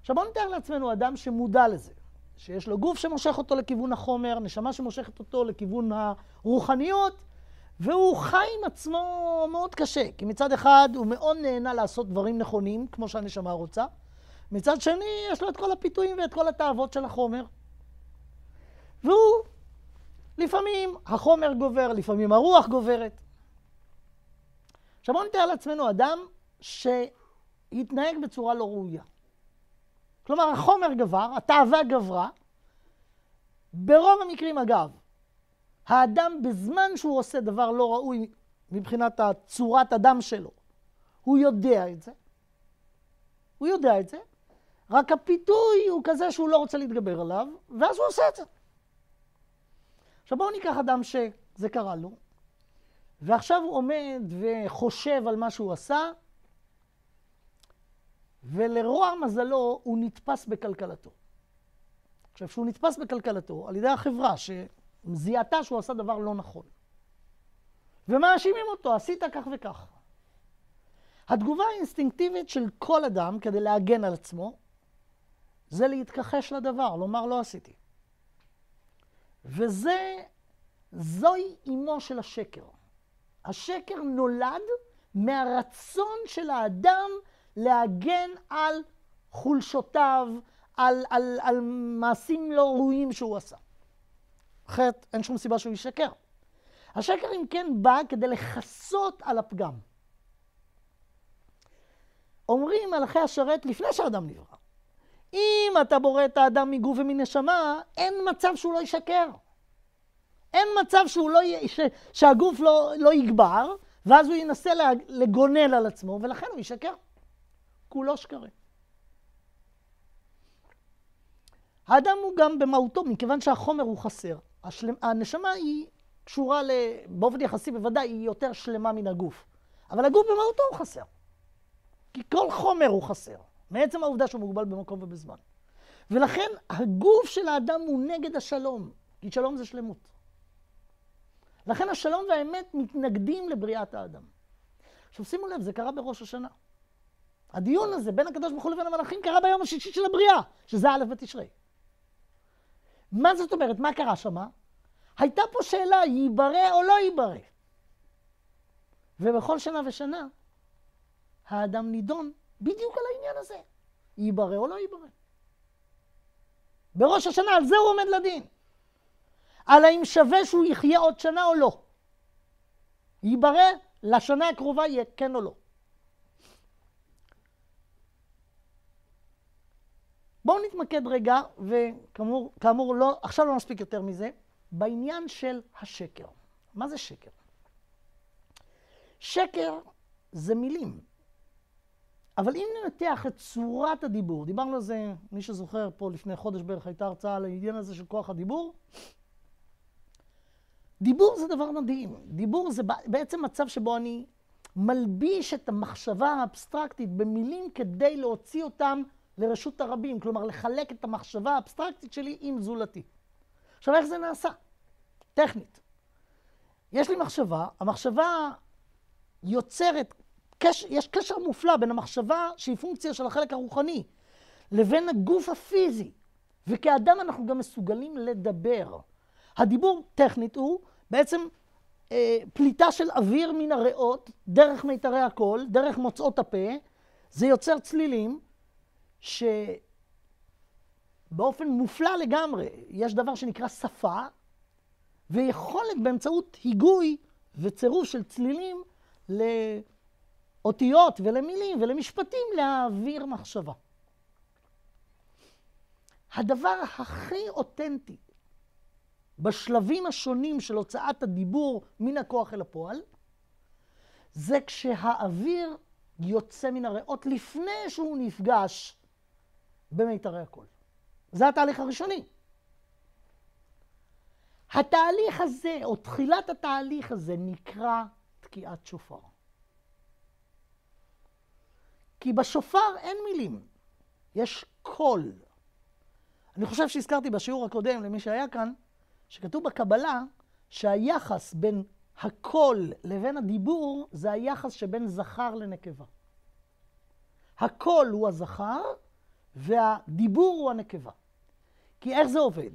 עכשיו בואו נתאר לעצמנו אדם שמודע לזה, שיש לו גוף שמושך אותו לכיוון החומר, נשמה שמושכת אותו לכיוון הרוחניות, והוא חי עם עצמו מאוד קשה, כי מצד אחד הוא מאוד נהנה לעשות דברים נכונים, כמו שהנשמה רוצה, מצד שני יש לו את כל הפיתויים ואת כל התאוות של החומר. והוא, לפעמים החומר גובר, לפעמים הרוח גוברת. עכשיו בואו נתאר לעצמנו אדם שהתנהג בצורה לא ראויה. כלומר, החומר גבר, התאווה גברה. ברוב המקרים, אגב, האדם בזמן שהוא עושה דבר לא ראוי מבחינת צורת הדם שלו, הוא יודע את זה. הוא יודע את זה, רק הפיתוי הוא כזה שהוא לא רוצה להתגבר עליו, ואז הוא עושה את זה. עכשיו בואו ניקח אדם שזה קרה לו, ועכשיו הוא עומד וחושב על מה שהוא עשה, ולרוע מזלו הוא נתפס בכלכלתו. עכשיו, כשהוא נתפס בכלכלתו על ידי החברה שזיהתה שהוא עשה דבר לא נכון, ומאשימים אותו, עשית כך וכך. התגובה האינסטינקטיבית של כל אדם כדי להגן על עצמו, זה להתכחש לדבר, לומר לא עשיתי. וזה, זוהי אימו של השקר. השקר נולד מהרצון של האדם להגן על חולשותיו, על, על, על מעשים לא ראויים שהוא עשה. אחרת אין שום סיבה שהוא ישקר. השקר אם כן בא כדי לכסות על הפגם. אומרים מלאכי השרת לפני שהאדם נברא, אם אתה בורא את האדם מגוף ומנשמה, אין מצב שהוא לא ישקר. אין מצב שהוא לא, ש, שהגוף לא, לא יגבר, ואז הוא ינסה לגונן על עצמו, ולכן הוא ישקר. כולו שקרים. האדם הוא גם במהותו, מכיוון שהחומר הוא חסר. השלם, הנשמה היא קשורה, ל, באופן יחסי בוודאי, היא יותר שלמה מן הגוף. אבל הגוף במהותו הוא חסר. כי כל חומר הוא חסר, מעצם העובדה שהוא מוגבל במקום ובזמן. ולכן הגוף של האדם הוא נגד השלום, כי שלום זה שלמות. לכן השלום והאמת מתנגדים לבריאת האדם. עכשיו שימו לב, זה קרה בראש השנה. הדיון הזה בין הקדוש ברוך הוא לבין המלאכים קרה ביום השישי של הבריאה, שזה א' בתשרי. מה זאת אומרת? מה קרה שמה? הייתה פה שאלה, ייברא או לא ייברא? ובכל שנה ושנה האדם נידון בדיוק על העניין הזה. ייברא או לא ייברא. בראש השנה, על זה הוא עומד לדין. על האם שווה שהוא יחיה עוד שנה או לא. ייברא, לשנה הקרובה יהיה כן או לא. בואו נתמקד רגע, וכאמור, לא, עכשיו לא נספיק יותר מזה, בעניין של השקר. מה זה שקר? שקר זה מילים. אבל אם ננתח את צורת הדיבור, דיברנו על זה, מי שזוכר, פה לפני חודש בערך הייתה הרצאה על העניין הזה של כוח הדיבור. דיבור זה דבר מדהים. דיבור זה בעצם מצב שבו אני מלביש את המחשבה האבסטרקטית במילים כדי להוציא אותם לרשות הרבים, כלומר לחלק את המחשבה האבסטרקטית שלי עם זולתי. עכשיו, איך זה נעשה? טכנית. יש לי מחשבה, המחשבה יוצרת, קש, יש קשר מופלא בין המחשבה שהיא פונקציה של החלק הרוחני, לבין הגוף הפיזי. וכאדם אנחנו גם מסוגלים לדבר. הדיבור טכנית הוא בעצם אה, פליטה של אוויר מן הריאות, דרך מיתרי הקול, דרך מוצאות הפה, זה יוצר צלילים, שבאופן מופלא לגמרי, יש דבר שנקרא שפה, ויכולת באמצעות היגוי וצירוף של צלילים לאותיות ולמילים ולמשפטים להעביר מחשבה. הדבר הכי אותנטי בשלבים השונים של הוצאת הדיבור מן הכוח אל הפועל, זה כשהאוויר יוצא מן הריאות לפני שהוא נפגש במיתרי הקול. זה התהליך הראשוני. התהליך הזה, או תחילת התהליך הזה, נקרא תקיעת שופר. כי בשופר אין מילים, יש קול. אני חושב שהזכרתי בשיעור הקודם, למי שהיה כאן, שכתוב בקבלה שהיחס בין הקול לבין הדיבור זה היחס שבין זכר לנקבה. הקול הוא הזכר והדיבור הוא הנקבה. כי איך זה עובד?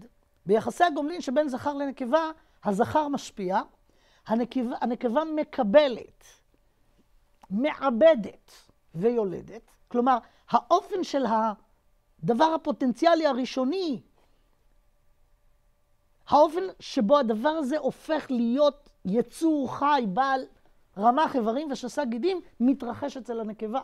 ביחסי הגומלין שבין זכר לנקבה, הזכר משפיע, הנקבה, הנקבה מקבלת, מעבדת ויולדת. כלומר, האופן של הדבר הפוטנציאלי הראשוני, האופן שבו הדבר הזה הופך להיות יצור חי, בעל רמ"ח איברים ושסה גידים, מתרחש אצל הנקבה.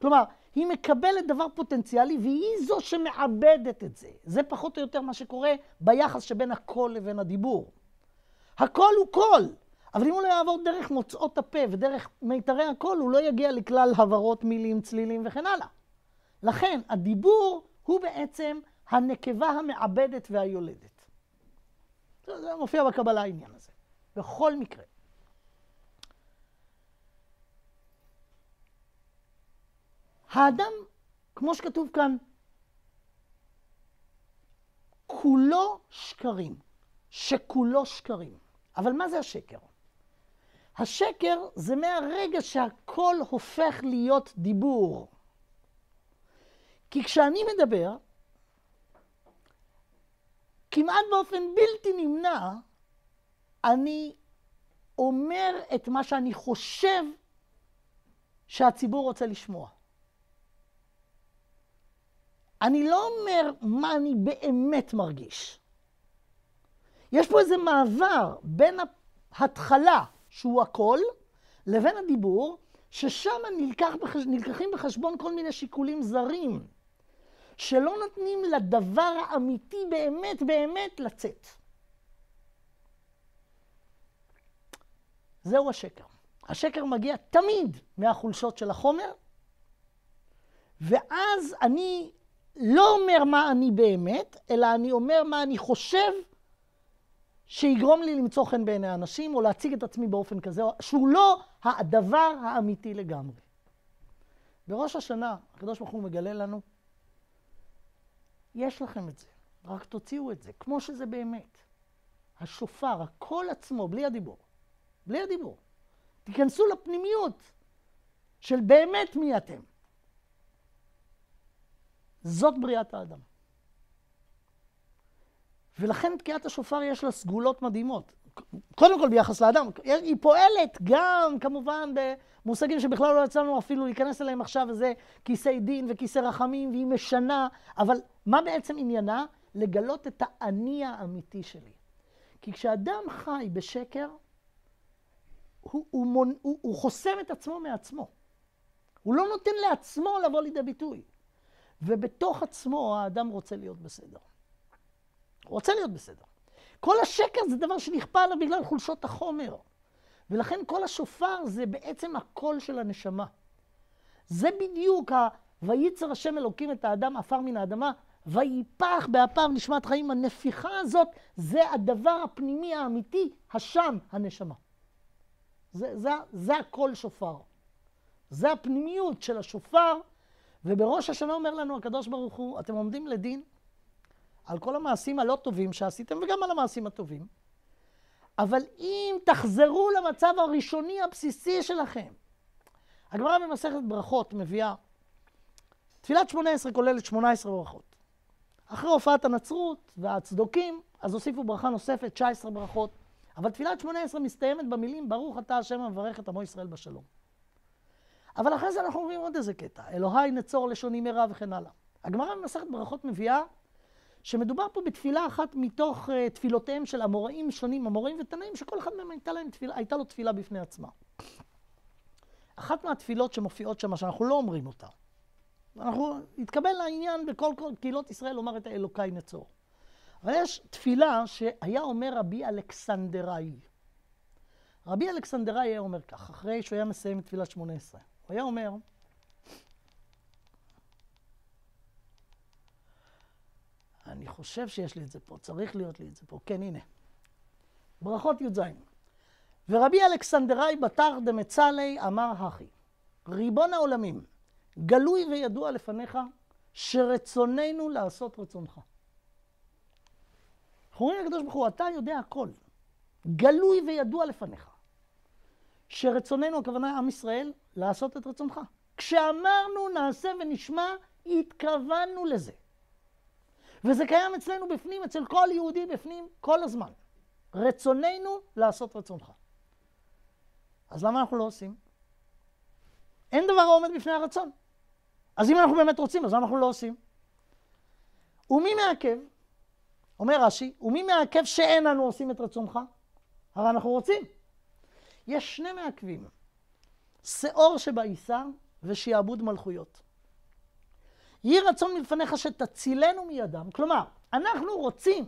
כלומר, היא מקבלת דבר פוטנציאלי והיא זו שמעבדת את זה. זה פחות או יותר מה שקורה ביחס שבין הקול לבין הדיבור. הקול הוא קול, אבל אם הוא לא יעבור דרך מוצאות הפה ודרך מיתרי הקול, הוא לא יגיע לכלל הברות, מילים, צלילים וכן הלאה. לכן, הדיבור הוא בעצם הנקבה המעבדת והיולדת. זה מופיע בקבלה העניין הזה. בכל מקרה. האדם, כמו שכתוב כאן, כולו שקרים, שכולו שקרים. אבל מה זה השקר? השקר זה מהרגע שהכל הופך להיות דיבור. כי כשאני מדבר, כמעט באופן בלתי נמנע, אני אומר את מה שאני חושב שהציבור רוצה לשמוע. אני לא אומר מה אני באמת מרגיש. יש פה איזה מעבר בין ההתחלה, שהוא הכל, לבין הדיבור, ששם נלקח בחש... נלקחים בחשבון כל מיני שיקולים זרים, שלא נותנים לדבר האמיתי באמת באמת לצאת. זהו השקר. השקר מגיע תמיד מהחולשות של החומר, ואז אני לא אומר מה אני באמת, אלא אני אומר מה אני חושב שיגרום לי למצוא חן בעיני אנשים, או להציג את עצמי באופן כזה, שהוא לא הדבר האמיתי לגמרי. בראש השנה, הקדוש ברוך הוא מגלה לנו יש לכם את זה, רק תוציאו את זה, כמו שזה באמת. השופר, הקול עצמו, בלי הדיבור. בלי הדיבור. תיכנסו לפנימיות של באמת מי אתם. זאת בריאת האדם. ולכן תקיעת השופר יש לה סגולות מדהימות. קודם כל ביחס לאדם, היא פועלת גם כמובן במושגים שבכלל לא יצא לנו אפילו להיכנס אליהם עכשיו, וזה כיסי דין וכיסי רחמים, והיא משנה, אבל מה בעצם עניינה? לגלות את האני האמיתי שלי. כי כשאדם חי בשקר, הוא, הוא, מונ, הוא, הוא חוסם את עצמו מעצמו. הוא לא נותן לעצמו לבוא לידי ביטוי. ובתוך עצמו האדם רוצה להיות בסדר. רוצה להיות בסדר. כל השקר זה דבר שנכפה עליו בגלל חולשות החומר. ולכן כל השופר זה בעצם הקול של הנשמה. זה בדיוק ה... וייצר השם אלוקים את האדם עפר מן האדמה, ויפח באפיו נשמת חיים. הנפיחה הזאת זה הדבר הפנימי האמיתי, השם, הנשמה. זה, זה, זה הקול שופר. זה הפנימיות של השופר, ובראש השנה אומר לנו הקדוש ברוך הוא, אתם עומדים לדין על כל המעשים הלא טובים שעשיתם וגם על המעשים הטובים, אבל אם תחזרו למצב הראשוני הבסיסי שלכם, הגמרא במסכת ברכות מביאה, תפילת שמונה עשרה כוללת שמונה עשרה ברכות. אחרי הופעת הנצרות והצדוקים, אז הוסיפו ברכה נוספת, 19 ברכות. אבל תפילת שמונה עשרה מסתיימת במילים, ברוך אתה השם המברך את עמו ישראל בשלום. אבל אחרי זה אנחנו רואים עוד איזה קטע, אלוהי נצור לשוני מרע וכן הלאה. הגמרא במסכת ברכות מביאה שמדובר פה בתפילה אחת מתוך uh, תפילותיהם של אמוראים שונים, אמוראים ותנאים, שכל אחד מהם הייתה, להם תפילה, הייתה לו תפילה בפני עצמה. אחת מהתפילות שמופיעות שם, שאנחנו לא אומרים אותה, אנחנו נתקבל לעניין בכל כל קהילות ישראל לומר את האלוקי נצור. אבל יש תפילה שהיה אומר רבי אלכסנדראי. רבי אלכסנדראי היה אומר כך, אחרי שהוא היה מסיים את שמונה עשרה. הוא היה אומר, אני חושב שיש לי את זה פה, צריך להיות לי את זה פה. כן, הנה. ברכות י"ז. ורבי אלכסנדראי בתר דמצלי אמר הכי, ריבון העולמים, גלוי וידוע לפניך, שרצוננו לעשות רצונך. אנחנו אומרים לקדוש ברוך הוא, אתה יודע הכל. גלוי וידוע לפניך. שרצוננו, הכוונה עם ישראל, לעשות את רצונך. כשאמרנו נעשה ונשמע, התכוונו לזה. וזה קיים אצלנו בפנים, אצל כל יהודי בפנים, כל הזמן. רצוננו לעשות רצונך. אז למה אנחנו לא עושים? אין דבר העומד בפני הרצון. אז אם אנחנו באמת רוצים, אז אנחנו לא עושים? ומי מעכב? אומר רש"י, ומי מעכב שאין אנו עושים את רצונך? הרי אנחנו רוצים. יש שני מעכבים, שאור שבעיסה ושיעבוד מלכויות. יהי רצון מלפניך שתצילנו מידם. כלומר, אנחנו רוצים,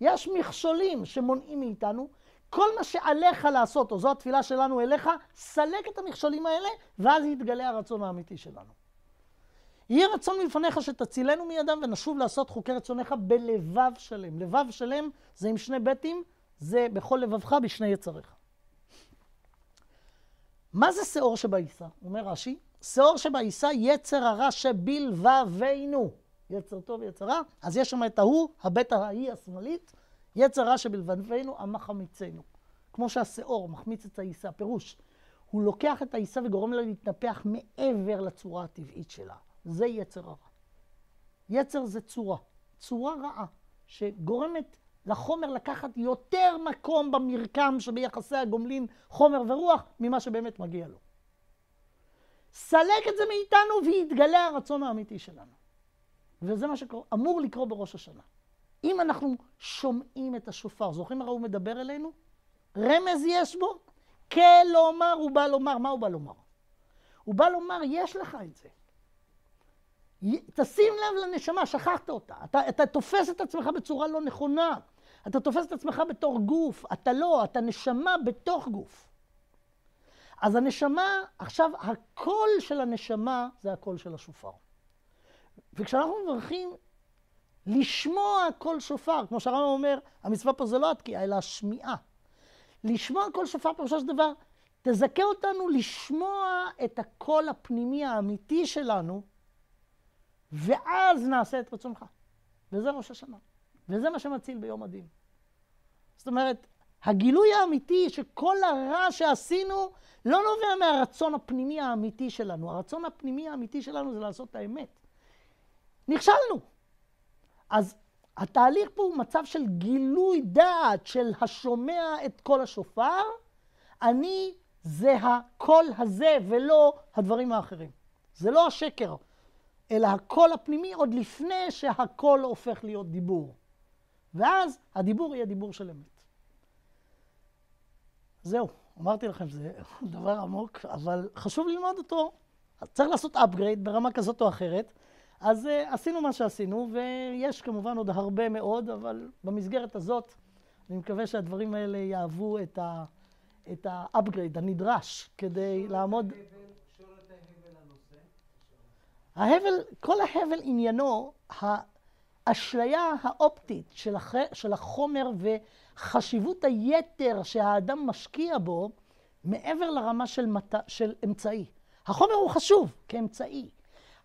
יש מכשולים שמונעים מאיתנו, כל מה שעליך לעשות, או זו התפילה שלנו אליך, סלק את המכשולים האלה, ואז יתגלה הרצון האמיתי שלנו. יהי רצון מלפניך שתצילנו מידם ונשוב לעשות חוקי רצונך בלבב שלם. לבב שלם זה עם שני בתים, זה בכל לבבך בשני יצריך. מה זה שאור שבעיסה? אומר רש"י, שאור שבעיסה יצר הרע שבלבבינו. יצר טוב ויצר רע, אז יש שם את ההוא, הבית ההיא השמאלית, יצר רע שבלבבינו המחמיצנו. כמו שהשאור מחמיץ את העיסה, פירוש, הוא לוקח את העיסה וגורם לה להתנפח מעבר לצורה הטבעית שלה. זה יצר הרע. יצר זה צורה, צורה רעה, שגורמת לחומר לקחת יותר מקום במרקם שביחסי הגומלין חומר ורוח ממה שבאמת מגיע לו. סלק את זה מאיתנו ויתגלה הרצון האמיתי שלנו. וזה מה שאמור לקרות בראש השנה. אם אנחנו שומעים את השופר, זוכרים הרי הוא מדבר אלינו? רמז יש בו? כלומר, הוא בא לומר, מה הוא בא לומר? הוא בא לומר, יש לך את זה. תשים לב לנשמה, שכחת אותה. אתה, אתה תופס את עצמך בצורה לא נכונה. אתה תופס את עצמך בתור גוף. אתה לא, אתה נשמה בתוך גוף. אז הנשמה, עכשיו הקול של הנשמה זה הקול של השופר. וכשאנחנו מברכים, לשמוע קול שופר, כמו שהרמב"ם אומר, המצווה פה זה לא התקיעה, אלא השמיעה. לשמוע קול שופר, פירושו של דבר, תזכה אותנו לשמוע את הקול הפנימי האמיתי שלנו, ואז נעשה את רצונך. וזה ראש השנה. וזה מה שמציל ביום הדין. זאת אומרת, הגילוי האמיתי שכל הרע שעשינו לא נובע מהרצון הפנימי האמיתי שלנו. הרצון הפנימי האמיתי שלנו זה לעשות את האמת. נכשלנו. אז התהליך פה הוא מצב של גילוי דעת של השומע את קול השופר. אני זה הקול הזה ולא הדברים האחרים. זה לא השקר, אלא הקול הפנימי עוד לפני שהקול הופך להיות דיבור. ואז הדיבור יהיה דיבור של אמת. זהו, אמרתי לכם, זה דבר עמוק, אבל חשוב ללמוד אותו. צריך לעשות upgrade ברמה כזאת או אחרת. אז uh, עשינו מה שעשינו, ויש כמובן עוד הרבה מאוד, אבל במסגרת הזאת, אני מקווה שהדברים האלה יהוו את ה... את ה-upgrade הנדרש כדי לעמוד... ההבל, כל ההבל עניינו האשליה האופטית של, הח... של החומר וחשיבות היתר שהאדם משקיע בו מעבר לרמה של, מת... של אמצעי. החומר הוא חשוב כאמצעי.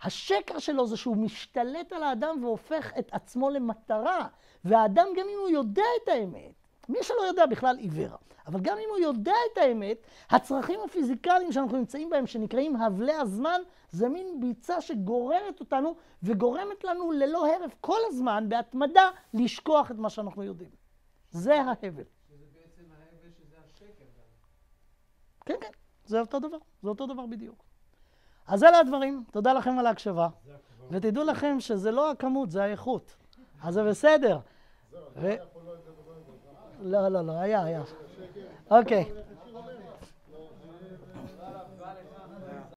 השקר שלו זה שהוא משתלט על האדם והופך את עצמו למטרה, והאדם גם אם הוא יודע את האמת, מי שלא יודע בכלל עיוור. אבל גם אם הוא יודע את האמת, הצרכים הפיזיקליים שאנחנו נמצאים בהם, שנקראים הבלי הזמן, זה מין ביצה שגוררת אותנו וגורמת לנו ללא הרף כל הזמן, בהתמדה, לשכוח את מה שאנחנו יודעים. זה ההבל. כן, כן, זה אותו דבר, זה אותו דבר בדיוק. אז אלה הדברים, תודה לכם על ההקשבה. ותדעו לכם שזה לא הכמות, זה האיכות. אז זה בסדר. ו- לא, לא, לא, היה, היה. אוקיי.